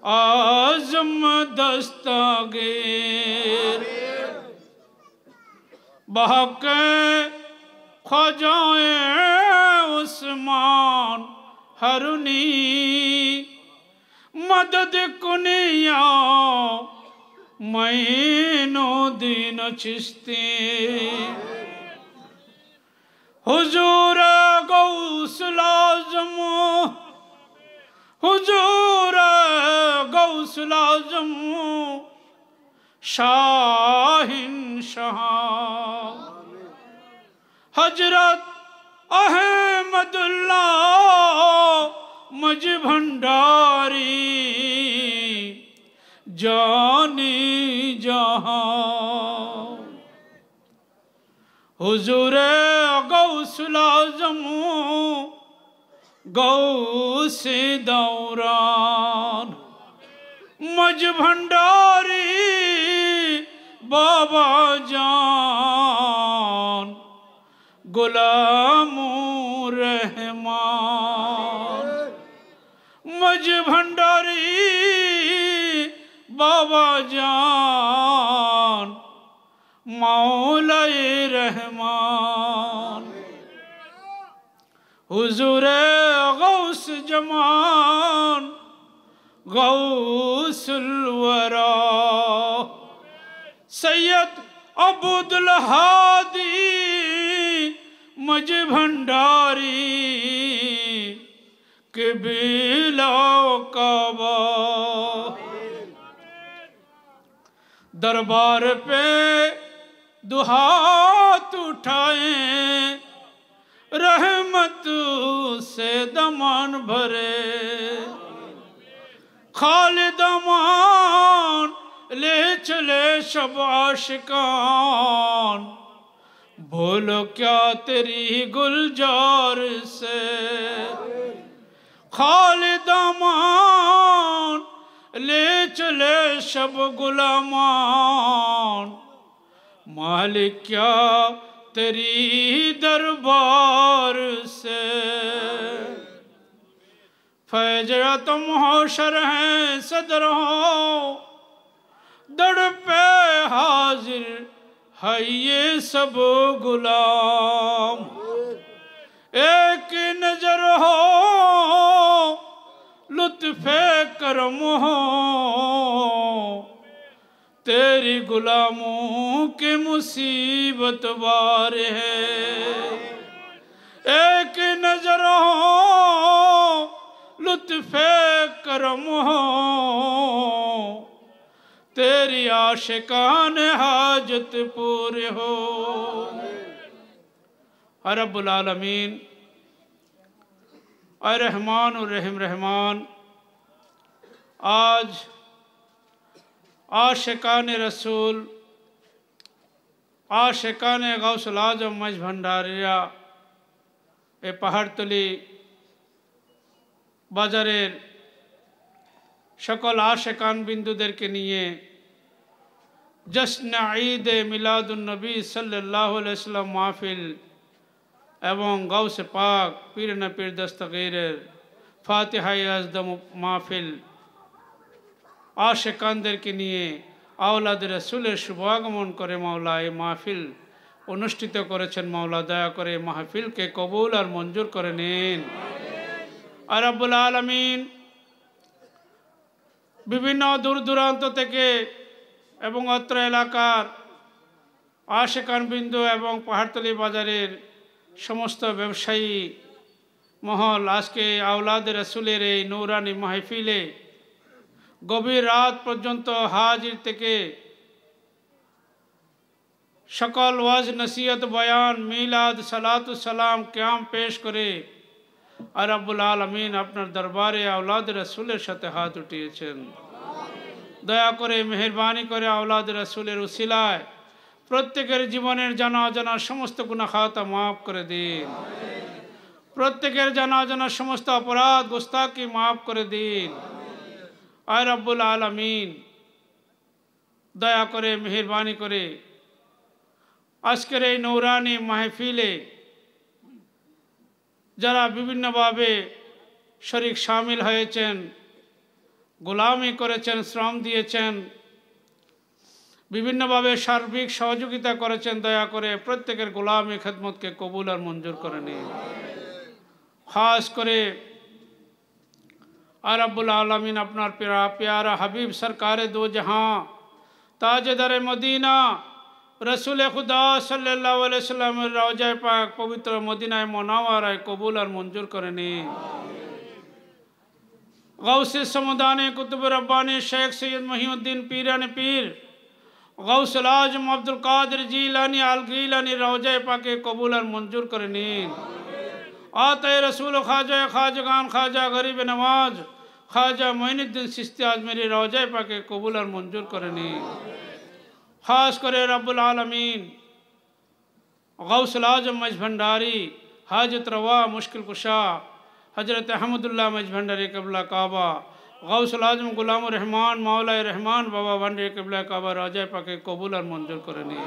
आज़म दस्तागीर बहके ख्वाजाए उस्मान हरुनी। मदद कुनिया मैनो दिन चिश्ती। हुजूर गौसल आज़म हुजूर गौसल आज़म शाहिन शाह हज़रत अहमदुल्ला मज भंडारी जानी जहाँ। हुजूर गौसल आज़म गौस दौरान। मज भंडारी बाबा जान गुलाम रहमान। मज भंडारी बाबा जान मौलाए रहमान। हुजूर गौस जमान गौसुल वरा सैयद अबुदुल हादी, मज भंडारी के बिला काबा। दरबार पे दुहात उठाए रहमत से दमान भरे। खालिदमान ले चले शब आशिकान। बोलो, क्या तेरी गुलजार से? खालिदमान ले चले शब गुलामान। मालिक, क्या तेरी दरबार से। फैजरा तुम होशर हैं, सदर हो। दड़ पे हाजिर है ये सब गुलाम। एक नज़र हो, लुत्फे करम हो। तेरी गुलामों के मुसीबत बार है। एक नज़र हो लुत्फे करम हो तेरी आशिकान हाजत पूरे हो। रब्बुल आलमीन और रहमान और रहम रहमान, आज आशिकान रसूल आशिकान गौसल आजम मज भंडारिया এ পাহাড়তলি বাজারের সকল আশেকান বিন্দুদেরকে নিয়ে জশ্ন ঈদ মিলাদুলনবী সাল্লাহ সাল্লাম মাহফিল এবং গৌসে পাক পীর না পীর দস্তগীরের ফাতেহাই আজদম মাহফিল আশেকানদেরকে নিয়ে আওলাদ রসুলের শুভাগমন করে মাওলা এই মাহফিল অনুষ্ঠিত করেছেন মাওলা, দয়া করে মাহফিলকে কবুল আর মঞ্জুর করে নিন। আর আব্বুল আলমিন বিভিন্ন দূর দূরান্ত থেকে এবং অত্র এলাকার আশেকান বিন্দু এবং পাহাড়তলি বাজারের সমস্ত ব্যবসায়ী মহল আজকে আওলাদ রসুলের এই নৌরানি মাহফিলে গভীর রাত পর্যন্ত হাজির থেকে সকল ওয়াজ, নসিহত, বয়ান, মিলাদ সালাম, ক্যাম পেশ করে আর আব্বুল আলমিন আপনার দরবারে আওলাদ রসুলের সাথে হাত উঠিয়েছেন। দয়া করে, মেহরবানি করে আওলাদ রসুলের উসিলায় প্রত্যেকের জীবনের জানা অজানা সমস্ত গুণা খাতা মাফ করে দিন। প্রত্যেকের জানা অজানা সমস্ত অপরাধ গোস্তাকি মাফ করে দিন। আর আব্বুল আলমিন, দয়া করে, মেহরবানি করে আজকের এই নৌরানি মাহফিলে যারা বিভিন্নভাবে শরিক সামিল হয়েছেন, গোলামি করেছেন, শ্রম দিয়েছেন, বিভিন্নভাবে সার্বিক সহযোগিতা করেছেন, দয়া করে প্রত্যেকের গোলামি খেদমতকে কবুল আর মঞ্জুর করে নিন। খাস করে আর আব্বুল আলমিন আপনার প্যারা প্যারা হাবিব সরকার দো জাহাঁ তাজদার মদিনা রসুল খুদা সাল্লাহ সাল্লামের রওজায় পাক পবিত্র মদিনায় মনাওয়ারায় কবুল আর মঞ্জুর করে নিন গৌসে সমদানে কুতুব রব্বানি শেখ সৈয়দ মহিউদ্দিন পীরান পীর গৌসুল আজম আব্দুল কাদের জিলানি আল গিলানি রওজায় পাকে কবুল आत रसूल ख्वाजा ख्वाजगान ख्वाजा गरीब नवाज़, ख्वाजा मोइनुद्दीन सिस्ती आज मेरी रोजा पाके कबूल और मंजूर करनी। ख़ास कर रब्बुल आलमीन, गौसल आज़म मज भंडारी, हाजत रवा मुश्किल कुशा, हज़रत अहमदुल्ला मज भंडारी कबला काबा, गौसल आज़म गुलाम रहमान, मौला रहमान बाबा भंडे कबला काबा राजा पाके कबूल और मंजूर करनी।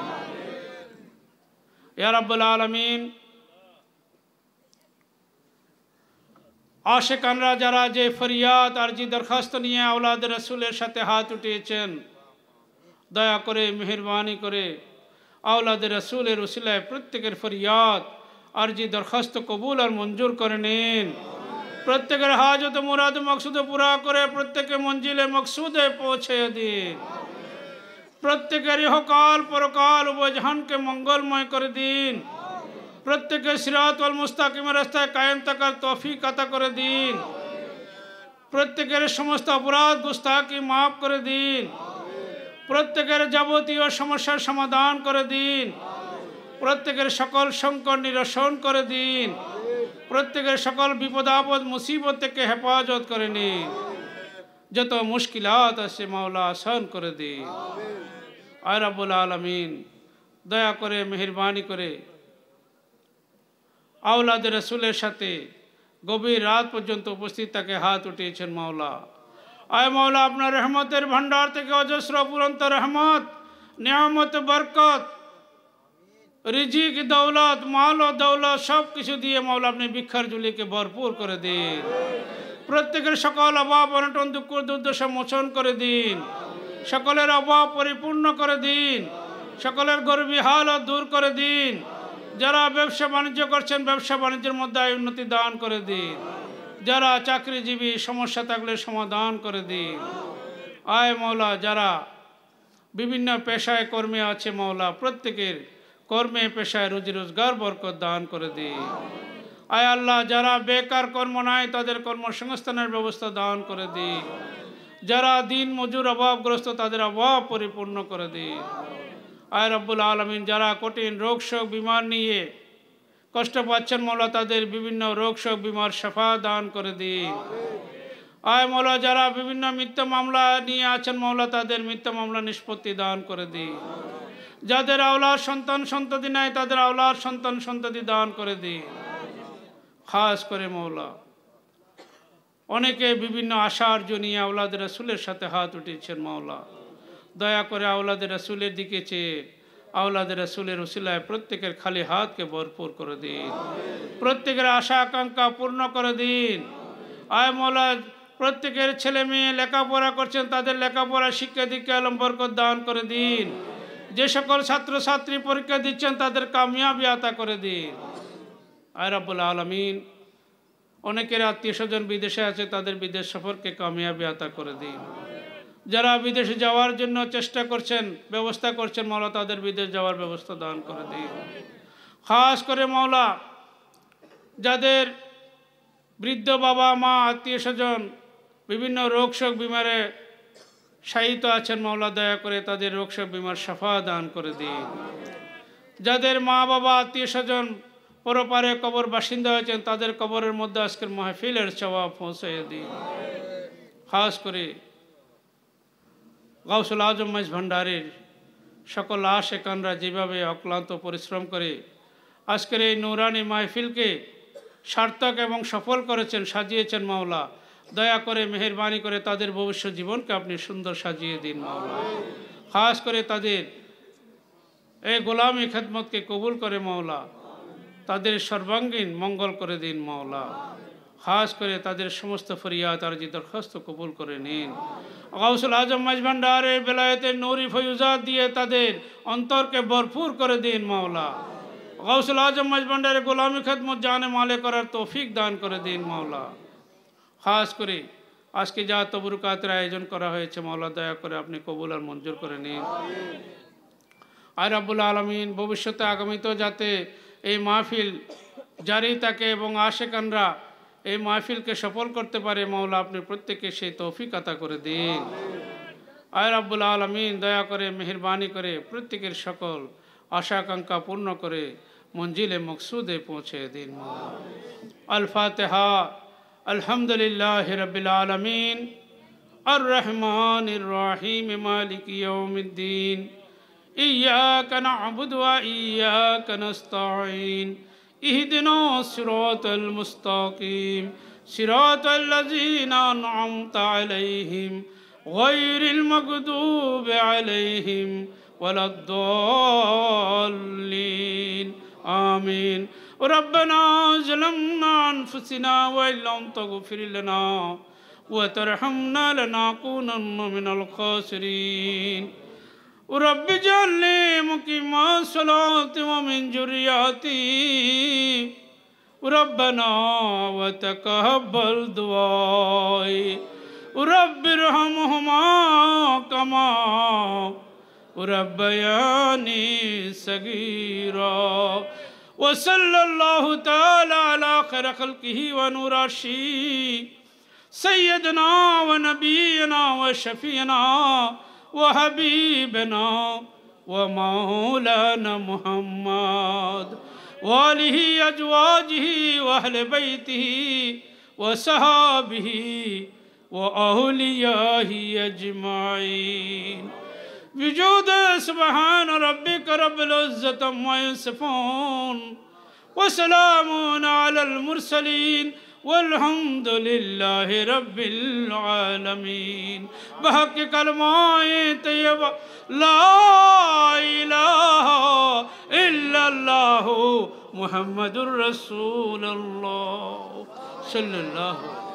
या रब्बुल आलमीन আশেকানরা যারা যে ফরিয়াদ আর জি দরখাস্ত নিয়ে আওলাদ রসুলের সাথে হাত উঠিয়েছেন, দয়া করে, মেহরবানি করে আওলাদ রসুলের উসিলায় প্রত্যেকের ফরিয়াদ আর জি দরখাস্ত কবুল আর মঞ্জুর করে নিন। প্রত্যেকের হাজত মুরাদ মকসুদে পুরা করে প্রত্যেকে মঞ্জিলে মকসুদে পৌঁছে দিন। প্রত্যেকের ইহকাল পরকাল উভয়জাহানকে মঙ্গলময় করে দিন। প্রত্যেকে সিরাত আল মুস্তাকিমের রাস্তায় কায়েম থাকার তফিক আতা করে দিন। প্রত্যেকের সমস্ত অপরাধ গুস্তাকি মাফ করে দিন। প্রত্যেকের যাবতীয় সমস্যার সমাধান করে দিন। প্রত্যেকের সকল সংকট নিরসন করে দিন। প্রত্যেকের সকল বিপদ, আপদ, মুসিবত থেকে হেফাজত করে নিন। যত মুশকিলাত আছে মাওলা আসান করে দিন। আর আব্বুল আলমিন, দয়া করে, মেহরবানি করে আওলাদ রসুলের সাথে গভীর রাত পর্যন্ত উপস্থিত তাকে হাত উঠিয়েছেন মাওলা। আয় মাওলা, আপনার রহমতের ভান্ডার থেকে অজস্র পুরন্ত রহমত, নিয়ামত, বরকত, রিজিক, দৌলত, মাল ও দৌলত সব কিছু দিয়ে মাওলা আপনি ভিক্ষার জুলিকে ভরপুর করে দিন। প্রত্যেকের সকল অভাব, অনটন, দুঃখ, দুর্দশা মোচন করে দিন। সকলের অভাব পরিপূর্ণ করে দিন। সকলের গর্বী হালত দূর করে দিন। যারা ব্যবসা বাণিজ্য করছেন, ব্যবসা বাণিজ্যের মধ্যে আয় উন্নতি দান করে দিন। যারা চাকরিজীবী, সমস্যা থাকলে সমাধান করে দিন। আয় মৌলা যারা বিভিন্ন পেশায় কর্মে আছে মৌলা প্রত্যেকের কর্মে, পেশায় রুজি রোজগার বরকত দান করে দিন। আয় আল্লাহ, যারা বেকার কর্ম নাই, তাদের কর্মসংস্থানের ব্যবস্থা দান করে দিন। যারা দিন মজুর অভাবগ্রস্ত, তাদের অভাব পরিপূর্ণ করে দিন। আয় রব্বুল আলমিন, যারা কঠিন রোগ শোক বিমার নিয়ে কষ্ট পাচ্ছেন, মৌলা তাদের বিভিন্ন রোগ শোক বিমার সাফা দান করে দিন। আয় মৌলা, যারা বিভিন্ন মিথ্যা মামলা নিয়ে আছেন, মৌলা তাদের মিথ্যা মামলা নিষ্পত্তি দান করে দিন। যাদের আওলার সন্তান সন্ততি নাই, তাদের আওলার সন্তান সন্ততি দান করে দিন। খাস করে মৌলা, অনেকে বিভিন্ন আশার জনিয়ে আওলাদ রসুলের সাথে হাত উঠিয়েছেন মাওলা দয়া করে আওলাদ রসুলের দিকে চেয়ে আওলাদ রসুলের উসিলায় প্রত্যেকের খালি হাতকে ভরপুর করে দিন। প্রত্যেকের আশা আকাঙ্ক্ষা পূর্ণ করে দিন। আয় মৌলা, প্রত্যেকের ছেলে মেয়ে লেখাপড়া করছেন, তাদের লেখাপড়া, শিক্ষা, দীক্ষা, আলম, বরকত দান করে দিন। যে সকল ছাত্রছাত্রী পরীক্ষা দিচ্ছেন, তাদের কামিয়াবি আতা করে দিন। আয় রাবুল আলমিন, অনেকের আত্মীয় স্বজন বিদেশে আছে, তাদের বিদেশ সফরকে কামিয়াবি আতা করে দিন। যারা বিদেশে যাওয়ার জন্য চেষ্টা করছেন, ব্যবস্থা করছেন, মাওলা তাদের বিদেশ যাওয়ার ব্যবস্থা দান করে দিন খাস করে মাওলা, যাদের বৃদ্ধ বাবা, মা, আত্মীয় স্বজন, বিভিন্ন রোগ শোক বিমারে শায়িত আছেন, মাওলা দয়া করে তাদের রোগ শোক বিমার সাফা দান করে দিন। যাদের মা বাবা, আত্মীয় স্বজন পরপারে কবর বাসিন্দা হয়েছেন, তাদের কবরের মধ্যে আজকের মাহফিলের জবাব পৌঁছে দিন। খাস করে গাউসুল আজম মাইজ ভান্ডারের সকল আশেকানরা যেভাবে অক্লান্ত পরিশ্রম করে আজকের এই নৌরানি মাহফিলকে সার্থক এবং সফল করেছেন, সাজিয়েছেন মাওলা। দয়া করে, মেহরবানি করে তাদের ভবিষ্যৎ জীবনকে আপনি সুন্দর সাজিয়ে দিন মাওলা। খাস করে তাদের এই গোলামি খেদমতকে কবুল করে মাওলা। তাদের সর্বাঙ্গীন মঙ্গল করে দিন মাওলা। খাস করে তাদের সমস্ত ফরিয়াদ আর যে দরখাস্ত কবুল করে নিন। গাউসুল আজম মাজভান্ডারের বেলায়েতের নৌরি ফয়ুজাত দিয়ে তাদের অন্তরকে ভরপুর করে দিন মাওলা। গাউসুল আজম মাজভান্ডারের গোলামি খেদমত জানে মালে করার তৌফিক দান করে দিন মাওলা। খাস করে আজকে যা তবরুকাতের আয়োজন করা হয়েছে মাওলা, দয়া করে আপনি কবুল আর মঞ্জুর করে নিন। আর রাব্বুল আলমিন, ভবিষ্যতে আগামীতেও যাতে এই মাহফিল জারি থাকে এবং আশেকানরা এই মাহফিলকে সফল করতে পারে মাওলা আপনি প্রত্যেকে সেই তৌফিক আতা করে দিন আয় রাব্বুল আলমিন দয়া করে মেহরবানি করে প্রত্যেকের সকল আশা আকাঙ্ক্ষা পূর্ণ করে মঞ্জিলে মকসুদে পৌঁছে দিন মাওলা আল ফাতেহা আলহামদুলিল্লাহ রবিল আলমিন আর রহমান রাহিম মালিক ইয়ৌমিদ্দিন إياك نعبد وإياك نستعين اهدنا الصراط المستقيم. صراط الذين أنعمت عليهم غير المغضوب عليهم ولا الضالين. آمين. ربنا ظلمنا أنفسنا وإن لم تغفر لنا وترحمنا لنكونن من الخاسرين. رب اجعلني مقيم الصلاة ومن ذريتي ربنا وتقبل دعائي. رب ارحمهما كما ربياني صغيرا. وصلى الله تعالى على خير خلقه ونور عرشه. سيدنا ونبينا وشفينا وحبيبنا ومولانا محمد وآله أزواجه وأهل بيته وصحابه وأوليائه أجمعين. بجود سبحان ربك رب العزة عما يصفون وسلام على المرسلين والحمد لله رب العالمين. بحق کلمائے طيبة لا إله إلا الله محمد رسول الله. صلى الله عليه وسلم